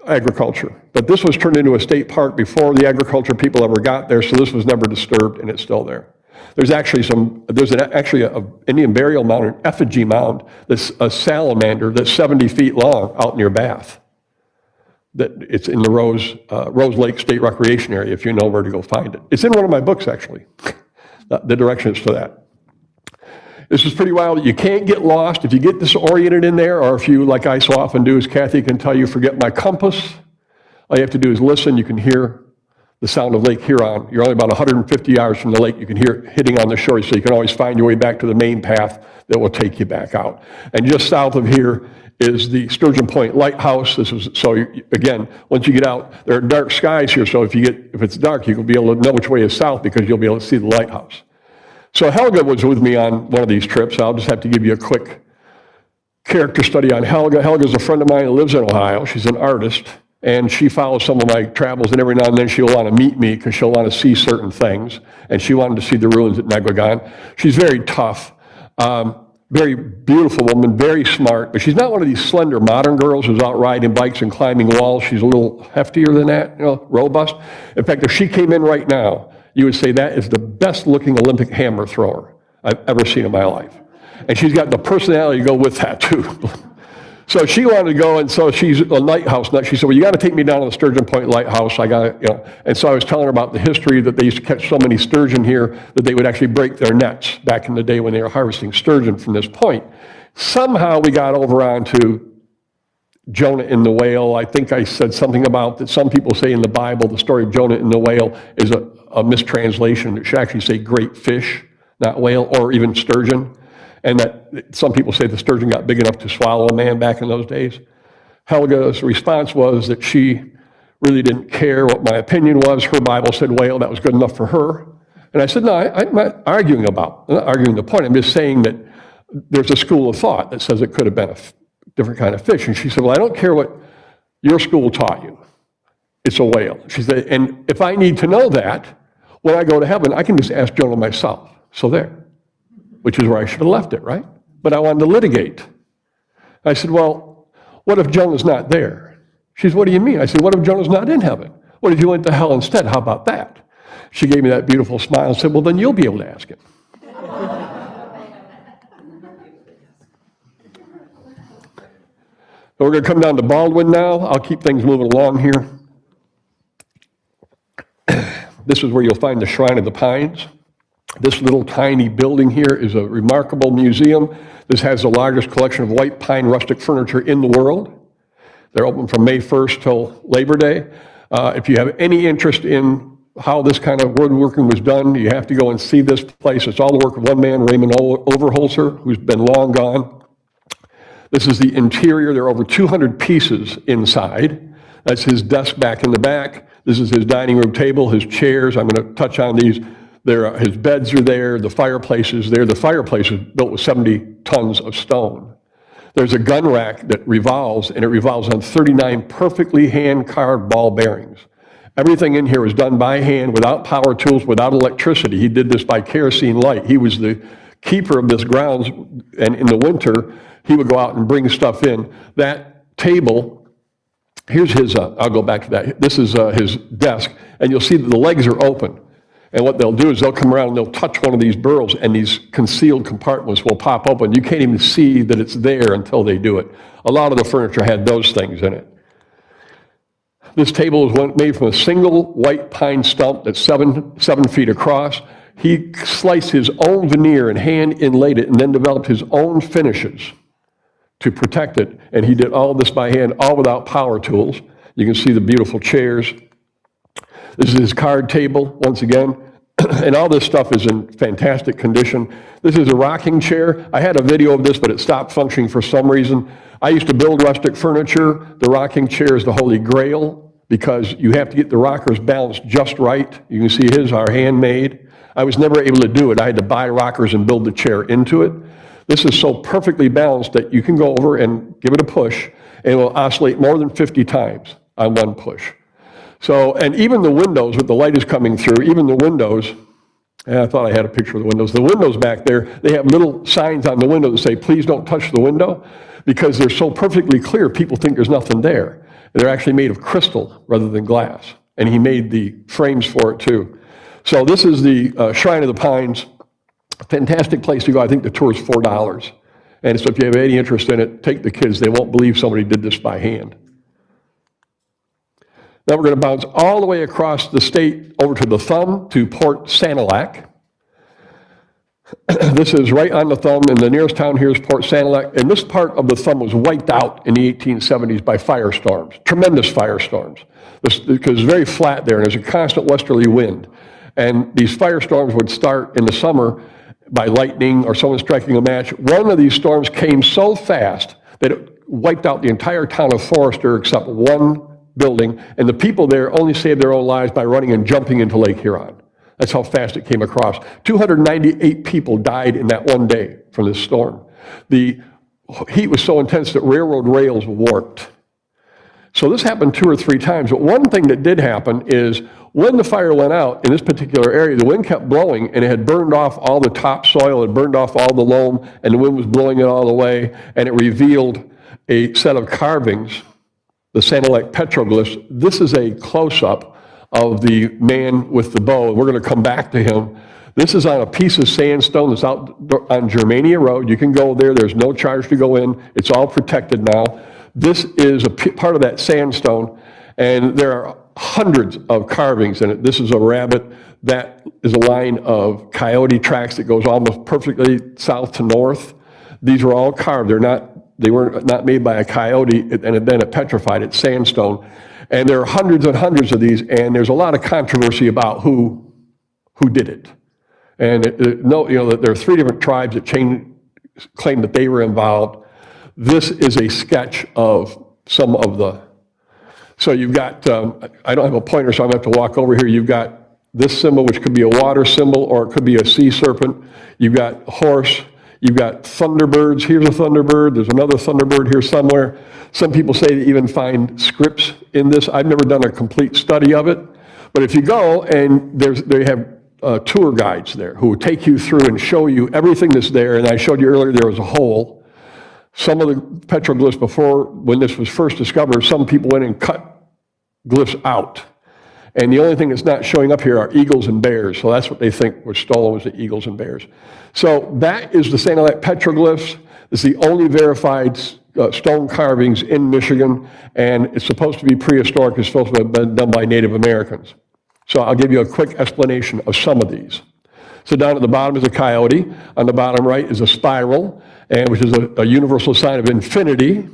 agriculture. But this was turned into a state park before the agriculture people ever got there, so this was never disturbed, and it's still there. There's actually some, there's an, actually a, a Indian burial mound, an effigy mound, that's a salamander that's 70 feet long out near Bath. That it's in the Rose, uh, Rose Lake State Recreation Area, if you know where to go find it. It's in one of my books, actually. The- The directions to that. This is pretty wild. You can't get lost if you get disoriented in there, or if you, like I so often do, as Kathy can tell you, forget my compass. All you have to do is listen. You can hear the sound of Lake Huron. You're only about 150 yards from the lake. You can hear it hitting on the shore, so you can always find your way back to the main path that will take you back out. And just south of here is the Sturgeon Point Lighthouse. This is so you, again, once you get out, there are dark skies here. So if you get if it's dark, you'll be able to know which way is south because you'll be able to see the lighthouse. So Helga was with me on one of these trips. I'll just have to give you a quick character study on Helga. Helga's a friend of mine who lives in Ohio. She's an artist, and she follows some of my travels, and every now and then she'll want to meet me because she'll want to see certain things, and she wanted to see the ruins at Negwegon. She's very tough, um, very beautiful woman, very smart, but she's not one of these slender modern girls who's out riding bikes and climbing walls. She's a little heftier than that, you know, robust. In fact, if she came in right now, you would say that is the best looking Olympic hammer thrower I've ever seen in my life. And she's got the personality to go with that too. So she wanted to go, and so she's a lighthouse nut. She said, "Well, you got to take me down to the Sturgeon Point Lighthouse. I got you know." And so I was telling her about the history that they used to catch so many sturgeon here that they would actually break their nets back in the day when they were harvesting sturgeon from this point. Somehow we got over onto Jonah in the whale. I think I said something about that some people say in the Bible the story of Jonah in the whale is a, a mistranslation. It should actually say great fish, not whale, or even sturgeon. And that some people say the sturgeon got big enough to swallow a man back in those days. Helga's response was that she really didn't care what my opinion was. Her Bible said whale, that was good enough for her. And I said, no, I, I'm not arguing about, I'm not arguing the point. I'm just saying that there's a school of thought that says it could have been a different kind of fish. And she said, well, I don't care what your school taught you. It's a whale. She said, and if I need to know that, when I go to heaven, I can just ask Jonah myself. So there, which is where I should have left it, right? But I wanted to litigate. I said, well, what if Jonah's not there? She said, what do you mean? I said, what if Jonah's not in heaven? What if you went to hell instead? How about that? She gave me that beautiful smile and said, well, then you'll be able to ask him. We're going to come down to Baldwin now. I'll keep things moving along here. This is where you'll find the Shrine of the Pines. This little tiny building here is a remarkable museum. This has the largest collection of white pine rustic furniture in the world. They're open from May 1st till Labor Day. Uh, if you have any interest in how this kind of woodworking was done, you have to go and see this place. It's all the work of one man, Raymond Overholzer, who's been long gone. This is the interior. There are over 200 pieces inside. That's his desk back in the back. This is his dining room table, his chairs. I'm going to touch on these. There, are, his beds are there. The fireplace is there. The fireplace is built with 70 tons of stone. There's a gun rack that revolves, and it revolves on 39 perfectly hand-carved ball bearings. Everything in here was done by hand, without power tools, without electricity. He did this by kerosene light. He was the keeper of this grounds, and in the winter, he would go out and bring stuff in. That table, here's his, uh, I'll go back to that. This is uh, his desk, and you'll see that the legs are open. And what they'll do is they'll come around and they'll touch one of these burrows, and these concealed compartments will pop open. You can't even see that it's there until they do it. A lot of the furniture had those things in it. This table is made from a single white pine stump that's seven, seven feet across. He sliced his own veneer and hand inlaid it and then developed his own finishes to protect it. And he did all this by hand, all without power tools. You can see the beautiful chairs. This is his card table, once again. and all this stuff is in fantastic condition. This is a rocking chair. I had a video of this, but it stopped functioning for some reason. I used to build rustic furniture. The rocking chair is the holy grail because you have to get the rockers balanced just right. You can see his are handmade. I was never able to do it. I had to buy rockers and build the chair into it. This is so perfectly balanced that you can go over and give it a push, and it will oscillate more than 50 times on one push. So, and even the windows, with the light is coming through, even the windows, and I thought I had a picture of the windows. The windows back there, they have little signs on the window that say, please don't touch the window, because they're so perfectly clear, people think there's nothing there. They're actually made of crystal rather than glass. And he made the frames for it too. So this is the uh, Shrine of the Pines fantastic place to go. I think the tour is $4. And so if you have any interest in it, take the kids. They won't believe somebody did this by hand. Now we're going to bounce all the way across the state over to the thumb to Port Sanilac. this is right on the thumb, and the nearest town here is Port Sanilac. And this part of the thumb was wiped out in the 1870s by firestorms, tremendous firestorms, this, because it's very flat there, and there's a constant westerly wind. And these firestorms would start in the summer by lightning or someone striking a match. One of these storms came so fast that it wiped out the entire town of Forester except one building, and the people there only saved their own lives by running and jumping into Lake Huron. That's how fast it came across. 298 people died in that one day from this storm. The heat was so intense that railroad rails warped. So this happened two or three times. But one thing that did happen is when the fire went out in this particular area, the wind kept blowing and it had burned off all the topsoil, it burned off all the loam, and the wind was blowing it all away, and it revealed a set of carvings, the Sanilac petroglyphs. This is a close-up of the man with the bow. We're going to come back to him. This is on a piece of sandstone that's out on Germania Road. You can go there. There's no charge to go in. It's all protected now. This is a part of that sandstone, and there are hundreds of carvings in it. This is a rabbit. That is a line of coyote tracks that goes almost perfectly south to north. These were all carved. They're not, they were not made by a coyote and then it petrified. It's sandstone. And there are hundreds and hundreds of these, and there's a lot of controversy about who, who did it. And it, it- no, you know, there are three different tribes that claim that they were involved. This is a sketch of some of the, so you've got, um, I don't have a pointer, so I'm going to have to walk over here. You've got this symbol, which could be a water symbol, or it could be a sea serpent. You've got horse, you've got thunderbirds. Here's a thunderbird, there's another thunderbird here somewhere. Some people say they even find scripts in this. I've never done a complete study of it. But if you go and there's, they have uh, tour guides there who take you through and show you everything that's there. And I showed you earlier there was a hole. Some of the petroglyphs before, when this was first discovered, some people went and cut glyphs out. And the only thing that's not showing up here are eagles and bears. So that's what they think was stolen was the eagles and bears. So that is the Sanilac petroglyphs. It's the only verified uh, stone carvings in Michigan, and it's supposed to be prehistoric. It's supposed to have been done by Native Americans. So I'll give you a quick explanation of some of these. So down at the bottom is a coyote. On the bottom right is a spiral, and which is a, a universal sign of infinity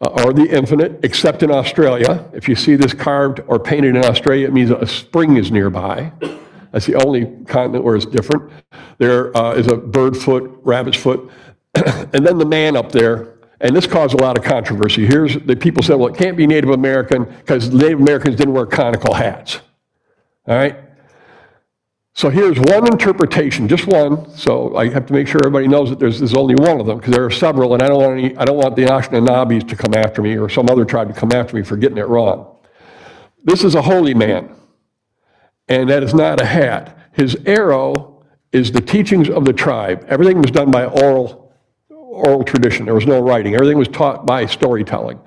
uh, or the infinite, except in Australia. If you see this carved or painted in Australia, it means a spring is nearby. That's the only continent where it's different. There uh, is a bird foot, rabbit's foot, and then the man up there. And this caused a lot of controversy. Here's the people said, well, it can't be Native American because Native Americans didn't wear conical hats. All right? So here's one interpretation, just one. So I have to make sure everybody knows that there's, there's only one of them because there are several, and I don't want any, I don't want the Anishinaabes to come after me or some other tribe to come after me for getting it wrong. This is a holy man, and that is not a hat. His arrow is the teachings of the tribe. Everything was done by oral, oral tradition. There was no writing. Everything was taught by storytelling.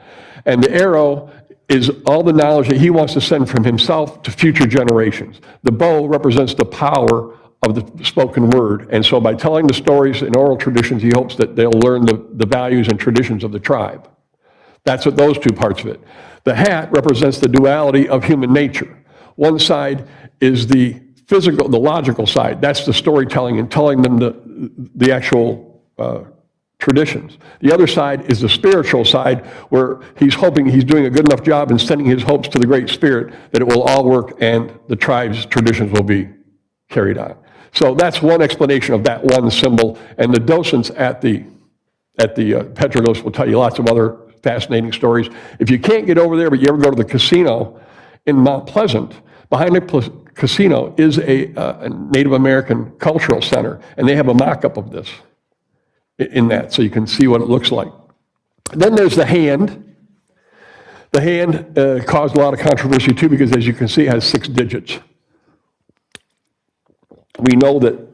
And the arrow is all the knowledge that he wants to send from himself to future generations. The bow represents the power of the spoken word. And so by telling the stories in oral traditions, he hopes that they'll learn the, the values and traditions of the tribe. That's what those two parts of it. The hat represents the duality of human nature. One side is the physical, the logical side. That's the storytelling and telling them the, the actual uh, traditions. The other side is the spiritual side where he's hoping he's doing a good enough job in sending his hopes to the Great Spirit that it will all work and the tribe's traditions will be carried on. So that's one explanation of that one symbol. And the docents at the, at the uh, petroglyphs will tell you lots of other fascinating stories. If you can't get over there, but you ever go to the casino in Mount Pleasant, behind the casino is a, uh, a Native American cultural center, and they have a mock-up of this in that, so you can see what it looks like. Then there's the hand. The hand uh, caused a lot of controversy too, because as you can see, it has six digits. We know that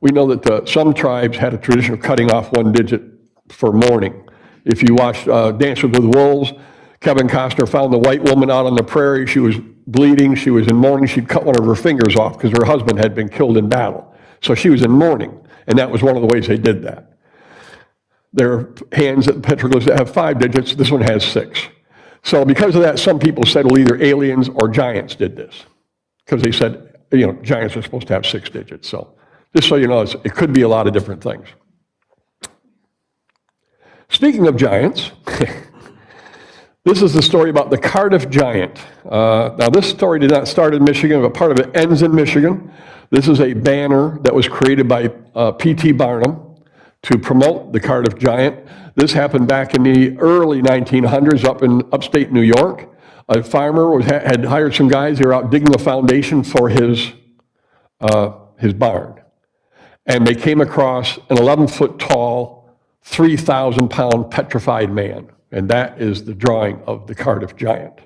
we know that uh, some tribes had a tradition of cutting off one digit for mourning. If you watched uh, with Wolves, Kevin Costner found the white woman out on the prairie. She was bleeding. She was in mourning. She'd cut one of her fingers off because her husband had been killed in battle. So she was in mourning, and that was one of the ways they did that. There are hands at petroglyphs that have five digits. This one has six. So because of that, some people said, well, either aliens or giants did this. Because they said, you know, giants are supposed to have six digits. So just so you know, it could be a lot of different things. Speaking of giants, this is the story about the Cardiff Giant. Uh, now, this story did not start in Michigan, but part of it ends in Michigan. This is a banner that was created by uh, P.T. Barnum to promote the Cardiff Giant. This happened back in the early 1900s up in upstate New York. A farmer was, had hired some guys, they were out digging a foundation for his, uh, his barn. And they came across an 11 foot tall, 3,000 pound petrified man. And that is the drawing of the Cardiff Giant.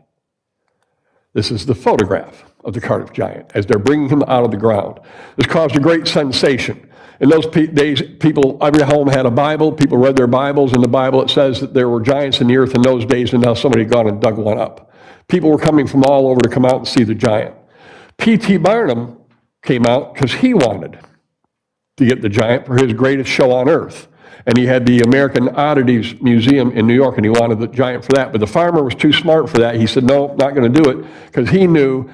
This is the photograph of the Cardiff Giant as they're bringing him out of the ground. This caused a great sensation. In those pe- days, people, every home had a Bible. People read their Bibles. In the Bible, it says that there were giants in the earth in those days, and now somebody had gone and dug one up. People were coming from all over to come out and see the giant. P.T. Barnum came out because he wanted to get the giant for his greatest show on earth. And he had the American Oddities Museum in New York, and he wanted the giant for that. But the farmer was too smart for that. He said, no, not going to do it, because he knew,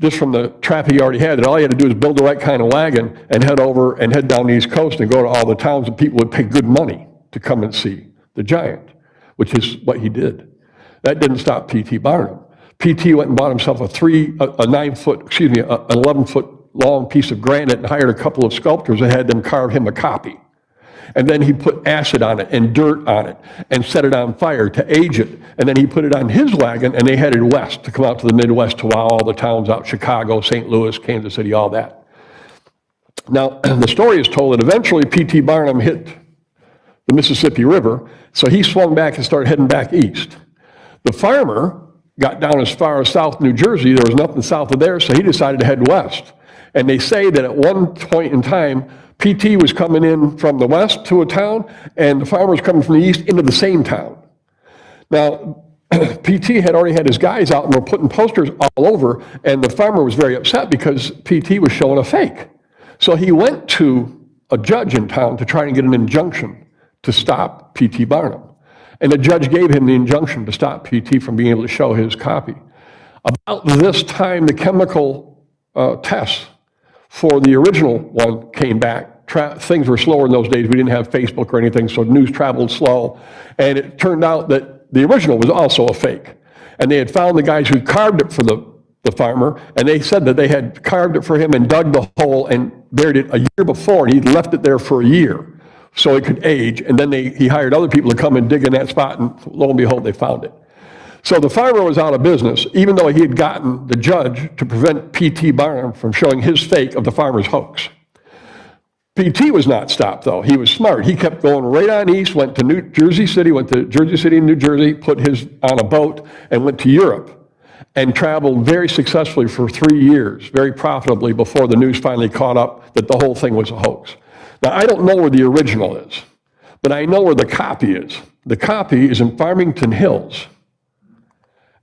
just from the traffic he already had, that all he had to do was build the right kind of wagon and head over and head down the East Coast and go to all the towns, and people would pay good money to come and see the giant, which is what he did. That didn't stop P.T. Barnum. P.T. went and bought himself a three, a, a nine foot, excuse me, a- an 11 foot long piece of granite and hired a couple of sculptors and had them carve him a copy. And then he put acid on it and dirt on it and set it on fire to age it. And then he put it on his wagon and they headed west to come out to the Midwest to wow all the towns out Chicago, St. Louis, Kansas City, all that. Now, the story is told that eventually P.T. Barnum hit the Mississippi River, so he swung back and started heading back east. The farmer got down as far as South New Jersey, there was nothing south of there, so he decided to head west. And they say that at one point in time, PT was coming in from the west to a town, and the farmer was coming from the east into the same town. Now, PT had already had his guys out and were putting posters all over, and the farmer was very upset because PT was showing a fake. So he went to a judge in town to try and get an injunction to stop PT Barnum. And the judge gave him the injunction to stop PT from being able to show his copy. About this time, the chemical uh, tests for the original one came back. Tra- things were slower in those days. We didn't have Facebook or anything, so news traveled slow. And it turned out that the original was also a fake. And they had found the guys who carved it for the, the farmer, and they said that they had carved it for him and dug the hole and buried it a year before, and he'd left it there for a year so it could age. And then they, he hired other people to come and dig in that spot, and lo and behold, they found it. So the farmer was out of business, even though he had gotten the judge to prevent P.T. Barnum from showing his fake of the farmer's hoax. P.T. was not stopped, though. He was smart. He kept going right on east, went to New Jersey City, went to Jersey City, New Jersey, put his on a boat, and went to Europe, and traveled very successfully for three years, very profitably, before the news finally caught up that the whole thing was a hoax. Now, I don't know where the original is, but I know where the copy is. The copy is in Farmington Hills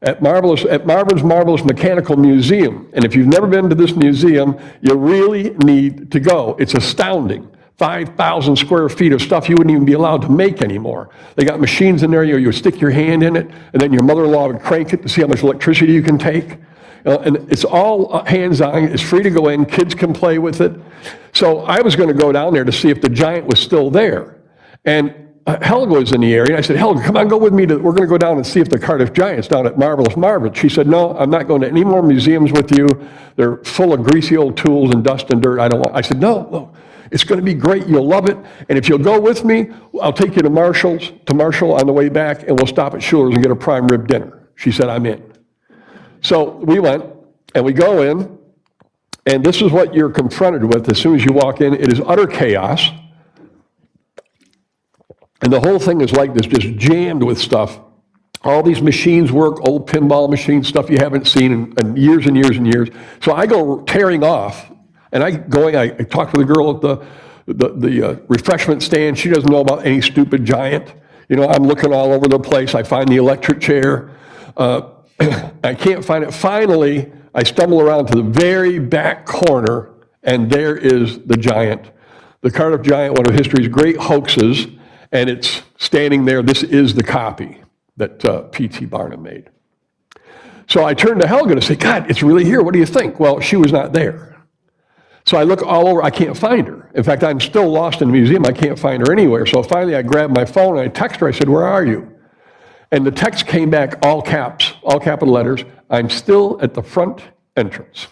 at Marvelous, at Marvin's Marvelous Mechanical Museum. And if you've never been to this museum, you really need to go. It's astounding. 5,000 square feet of stuff you wouldn't even be allowed to make anymore. They got machines in there, you, you would stick your hand in it, and then your mother-in-law would crank it to see how much electricity you can take. And it's all uh, hands-on, it's free to go in, kids can play with it. So I was going to go down there to see if the giant was still there. And uh, Helga was in the area. I said, Helga, come on, go with me. To, we're going to go down and see if the Cardiff Giant's down at Marvelous Marvin. She said, no, I'm not going to any more museums with you. They're full of greasy old tools and dust and dirt. I don't want. I said, no, no. It's going to be great. You'll love it. And if you'll go with me, I'll take you to Marshall's, to Marshall on the way back, and we'll stop at Schuler's and get a prime rib dinner. She said, I'm in. So we went, and we go in, and this is what you're confronted with as soon as you walk in. It is utter chaos. And the whole thing is like this, just jammed with stuff. All these machines work, old pinball machines, stuff you haven't seen in, in years and years and years. So I go tearing off, and I go, I, I talk to the girl at the, the, the uh, refreshment stand. She doesn't know about any stupid giant. You know, I'm looking all over the place. I find the electric chair. Uh, I can't find it. Finally, I stumble around to the very back corner, and there is the giant. The Cardiff Giant, one of history's great hoaxes, and it's standing there. This is the copy that uh, P.T. Barnum made. So I turned to Helga to say, God, it's really here. What do you think? Well, she was not there. So I look all over. I can't find her. In fact, I'm still lost in the museum. I can't find her anywhere. So finally, I grabbed my phone and I texted her. I said, Where are you? And the text came back all caps, all capital letters. I'm still at the front entrance.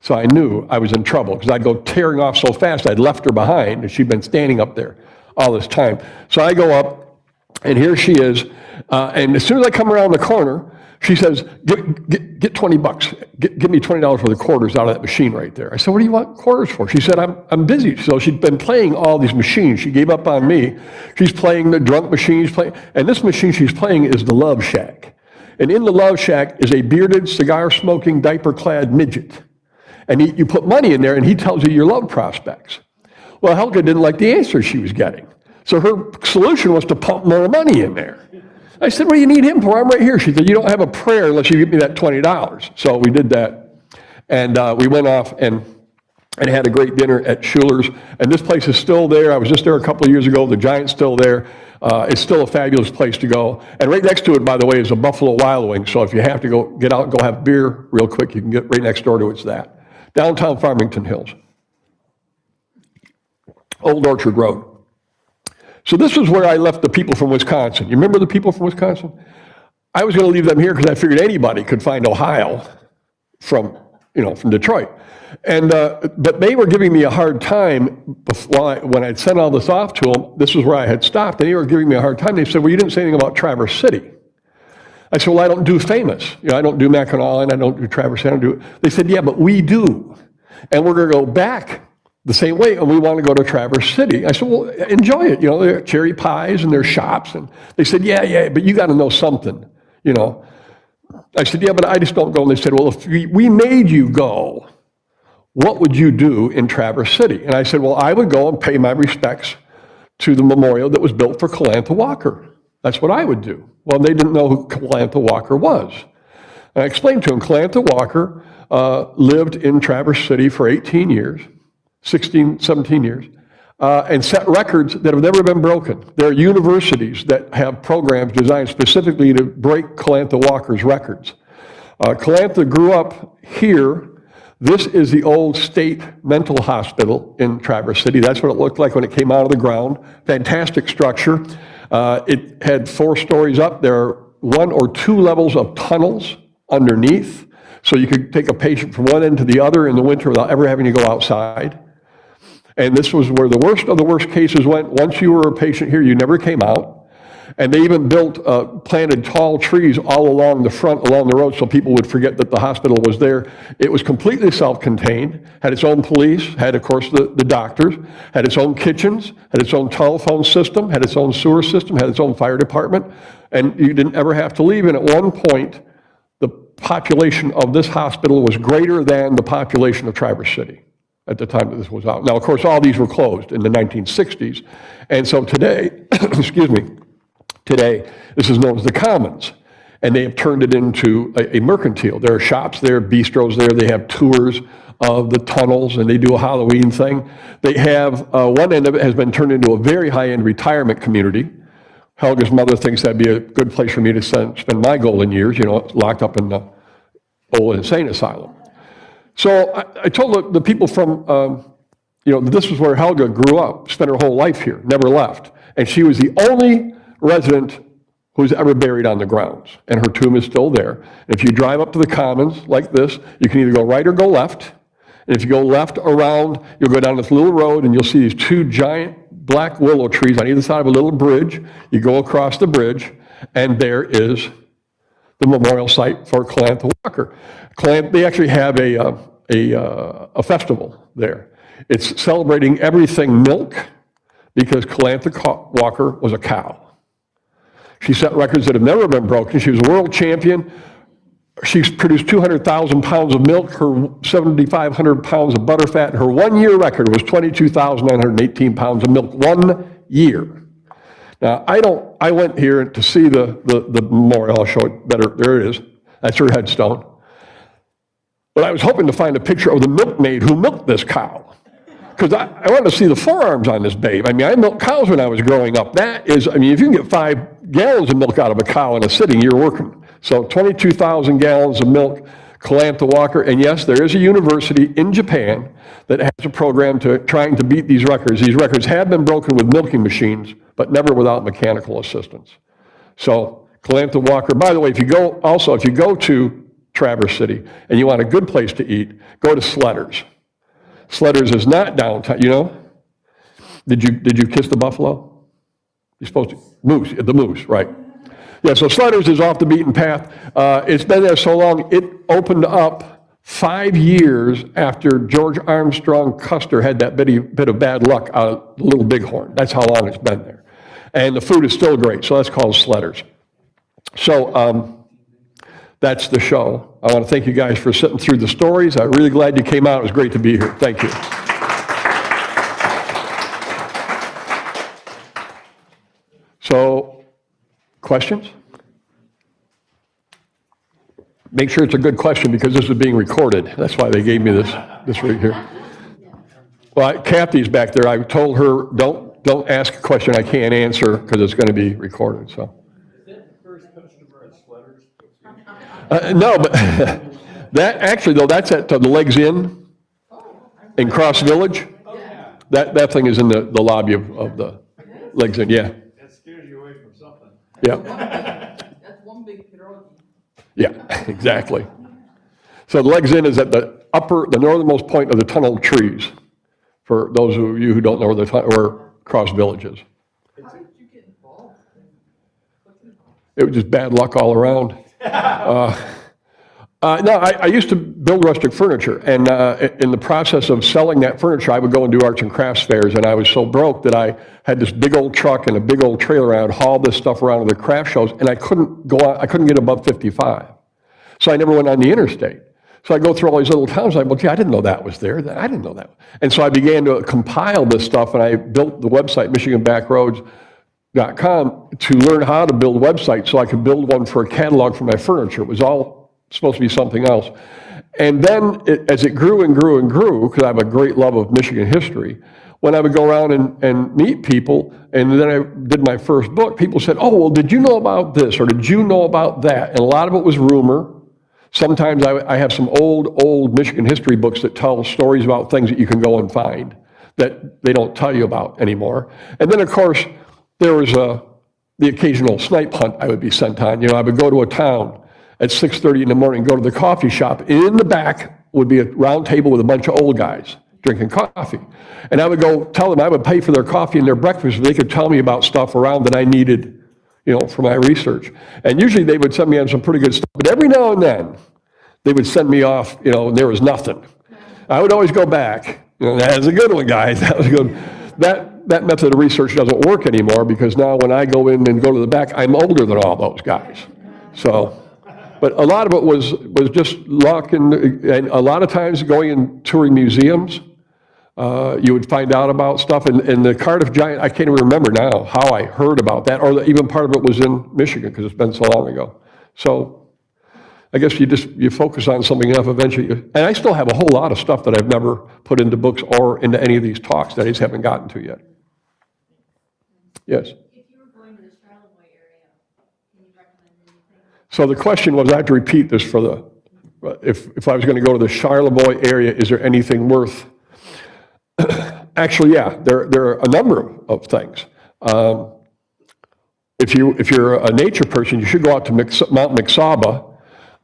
So I knew I was in trouble because I'd go tearing off so fast I'd left her behind and she'd been standing up there all this time. So I go up and here she is. Uh, and as soon as I come around the corner, she says, get, get, get 20 bucks. Get, give me $20 worth of quarters out of that machine right there. I said, what do you want quarters for? She said, I'm, I'm busy. So she'd been playing all these machines. She gave up on me. She's playing the drunk machine. She's playing, and this machine she's playing is the Love Shack. And in the Love Shack is a bearded, cigar-smoking, diaper-clad midget. And he, you put money in there, and he tells you your love prospects. Well, Helga didn't like the answer she was getting. So her solution was to pump more money in there. I said, what do you need him for? I'm right here. She said, you don't have a prayer unless you give me that $20. So we did that. And uh, we went off and, and had a great dinner at Schuler's. And this place is still there. I was just there a couple of years ago. The Giant's still there. Uh, it's still a fabulous place to go. And right next to it, by the way, is a Buffalo Wild Wing. So if you have to go get out and go have beer real quick, you can get right next door to it's that. Downtown Farmington Hills. Old Orchard Road. So this was where I left the people from Wisconsin. You remember the people from Wisconsin? I was going to leave them here because I figured anybody could find Ohio from, you know, from Detroit. And, uh, but they were giving me a hard time I, when I'd sent all this off to them. This was where I had stopped, and they were giving me a hard time. They said, well, you didn't say anything about Traverse City. I said, well, I don't do famous. You know, I don't do Mackinac Island, I don't do Traverse City, I don't do, they said, yeah, but we do. And we're going to go back the same way, and we want to go to Traverse City. I said, well, enjoy it. You know, there are cherry pies and there's shops. And they said, yeah, yeah, but you got to know something, you know. I said, yeah, but I just don't go. And they said, well, if we, we made you go, what would you do in Traverse City? And I said, well, I would go and pay my respects to the memorial that was built for Colantha Walker. That's what I would do. Well, they didn't know who Colantha Walker was. And I explained to them, Colantha Walker uh, lived in Traverse City for 18 years, 16, 17 years, uh, and set records that have never been broken. There are universities that have programs designed specifically to break Colantha Walker's records. Uh, Colantha grew up here. This is the old state mental hospital in Traverse City. That's what it looked like when it came out of the ground. Fantastic structure. Uh, it had four stories up. There are one or two levels of tunnels underneath, so you could take a patient from one end to the other in the winter without ever having to go outside. And this was where the worst of the worst cases went. Once you were a patient here, you never came out. And they even built, uh, planted tall trees all along the front, along the road, so people would forget that the hospital was there. It was completely self-contained, had its own police, had, of course, the, the doctors, had its own kitchens, had its own telephone system, had its own sewer system, had its own fire department, and you didn't ever have to leave. And at one point, the population of this hospital was greater than the population of Traverse City at the time that this was out. Now, of course, all these were closed in the 1960s. And so today, excuse me, today, this is known as the Commons. And they have turned it into a, a mercantile. There are shops there, bistros there. They have tours of the tunnels and they do a Halloween thing. They have, uh, one end of it has been turned into a very high-end retirement community. Helga's mother thinks that'd be a good place for me to spend, spend my golden years, you know, locked up in the old insane asylum. So I, I told the, the people from, um, you know, this was where Helga grew up, spent her whole life here, never left. And she was the only resident who was ever buried on the grounds. And her tomb is still there. And if you drive up to the commons like this, you can either go right or go left. And if you go left around, you'll go down this little road and you'll see these two giant black willow trees on either side of a little bridge. You go across the bridge, and there is the memorial site for Colantha Walker. They actually have a, uh, a, uh, a festival there. It's celebrating everything milk because Colantha Ca- Walker was a cow. She set records that have never been broken. She was a world champion. She's produced 200,000 pounds of milk, her 7,500 pounds of butterfat. and Her one-year record was 22,918 pounds of milk, one year. Now, I don't, I went here to see the, the, the memorial. I'll show it better. There it is. That's her headstone. But I was hoping to find a picture of the milkmaid who milked this cow. Because I, I wanted to see the forearms on this babe. I mean, I milked cows when I was growing up. That is, I mean, if you can get five gallons of milk out of a cow in a sitting, you're working. So 22,000 gallons of milk, Colantha Walker. And yes, there is a university in Japan that has a program to trying to beat these records. These records have been broken with milking machines, but never without mechanical assistance. So Colantha Walker, by the way, if you go, also, if you go to Traverse City and you want a good place to eat, go to Sleder's. Sleder's is not downtown, you know? Did you, did you kiss the buffalo? You're supposed to, moose, the moose, right. Yeah, so Sleder's is off the beaten path. Uh, it's been there so long, it opened up five years after George Armstrong Custer had that bitty, bit of bad luck out of Little Bighorn. That's how long it's been there. And the food is still great, so that's called Sleder's. So um, that's the show. I want to thank you guys for sitting through the stories. I'm really glad you came out. It was great to be here. Thank you. So, questions? make sure it's a good question because this is being recorded. That's why they gave me this, this right here. Well, Kathy's back there. I told her, don't, don't ask a question I can't answer because it's going to be recorded, so. Uh, no, but that, actually though, that's at the Legs Inn in Cross Village. That, that thing is in the, the lobby of, of the Legs Inn, yeah, That scares you away from something. Yeah, That's one big pierogi. yeah, exactly. So the Legs Inn is at the upper, the northernmost point of the tunnel of trees, for those of you who don't know where the, where Cross Village is. How did you get involved? It was just bad luck all around. Uh, uh, No, I, I used to build rustic furniture, and uh, in the process of selling that furniture, I would go and do arts and crafts fairs, and I was so broke that I had this big old truck and a big old trailer, I would haul this stuff around to the craft shows, and I couldn't go out, I couldn't get above 55. So I never went on the interstate. So I go through all these little towns, I'm go, gee, I didn't know that was there, I didn't know that. And so I began to compile this stuff, and I built the website, MichiganBackroads.com, to learn how to build websites, so I could build one for a catalog for my furniture. It was all supposed to be something else. And then, it- as it grew and grew and grew, because I have a great love of Michigan history, when I would go around and, and meet people, and then I did my first book, people said, oh, well, did you know about this, or did you know about that? And a lot of it was rumor. Sometimes I, I have some old, old Michigan history books that tell stories about things that you can go and find that they don't tell you about anymore. And then, of course, there was a, the occasional snipe hunt I would be sent on. You know, I would go to a town at 6:30 in the morning, go to the coffee shop. In the back would be a round table with a bunch of old guys drinking coffee. And I would go tell them I would pay for their coffee and their breakfast, and they could tell me about stuff around that I needed you know, for my research. And usually they would send me on some pretty good stuff, but every now and then, they would send me off, you know, and there was nothing. I would always go back, you know, that was a good one, guys, that was good. That, that method of research doesn't work anymore because now when I go in and go to the back, I'm older than all those guys. So, but a lot of it was, was just luck and, and a lot of times going and touring museums, uh, you would find out about stuff. And, and the Cardiff Giant, I can't even remember now how I heard about that, or even part of it was in Michigan because it's been so long ago. So I guess you just you focus on something enough eventually. you- And I still have a whole lot of stuff that I've never put into books or into any of these talks that I just haven't gotten to yet. Yes. If you were going to the Charlevoix area, can you recommend anything? So the question was, I have to repeat this for the, if, if I was going to go to the Charlevoix area, is there anything worth? Actually, yeah, there, there are a number of things. Um, If you, if you're a nature person, you should go out to Mix- Mount McSauba,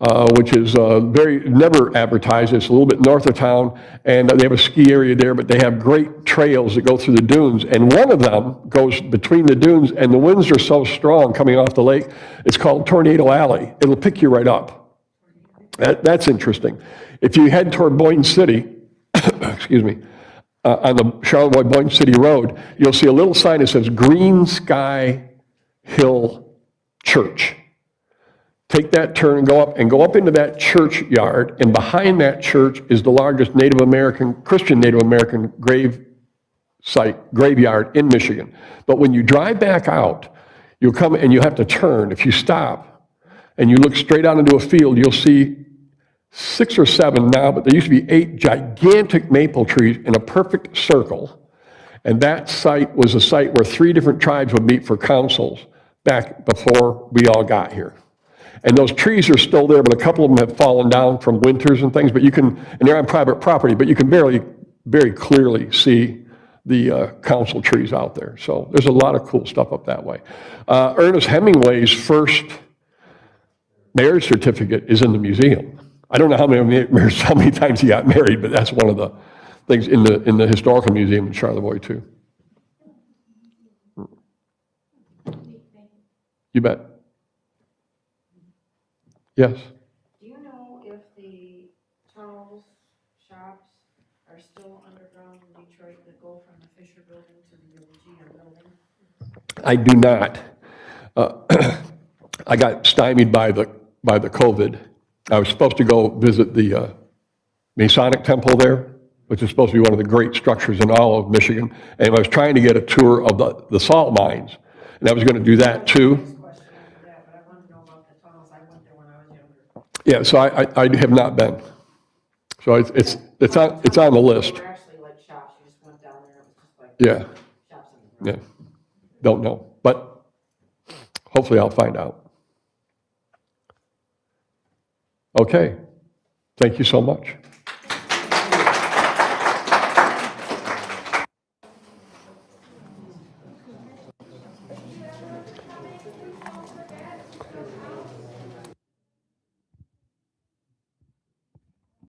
uh, which is uh, very, never advertised. It's a little bit north of town, and they have a ski area there, but they have great trails that go through the dunes. And one of them goes between the dunes, and the winds are so strong coming off the lake, it's called Tornado Alley. It'll pick you right up. That, that's interesting. If you head toward Boyne City, excuse me, uh, on the Charlevoix Boyne City Road, you'll see a little sign that says Green Sky Hill Church. Take that turn and go up, and go up into that churchyard, and behind that church is the largest Native American, Christian Native American grave site, graveyard in Michigan. But when you drive back out, you'll come and you have to turn. If you stop and you look straight out into a field, you'll see six or seven now, but there used to be eight gigantic maple trees in a perfect circle. And that site was a site where three different tribes would meet for councils back before we all got here. And those trees are still there, but a couple of them have fallen down from winters and things, but you can, and they're on private property, but you can barely, very clearly see the uh, council trees out there. So there's a lot of cool stuff up that way. Uh, Ernest Hemingway's first marriage certificate is in the museum. I don't know how many, how many times he got married, but that's one of the things in the, in the Historical Museum in Charlevoix, too. You bet. Yes. Do you know if the tunnels, shops are still underground in Detroit that go from the Fisher Building to the Eulogia Building? I do not. Uh, I got stymied by the, by the COVID. I was supposed to go visit the uh, Masonic Temple there, which is supposed to be one of the great structures in all of Michigan. And I was trying to get a tour of the, the salt mines. And I was going to do that too. Question after that, but I want to know about the tunnels. I went there when I was younger. Yeah, so I, I- I have not been. So it's, it's, it's on, it's on the list. They were actually like shops, you just went down there, it was just like Yeah, shops on the ground. yeah. Don't know, but hopefully I'll find out. Okay, thank you so much.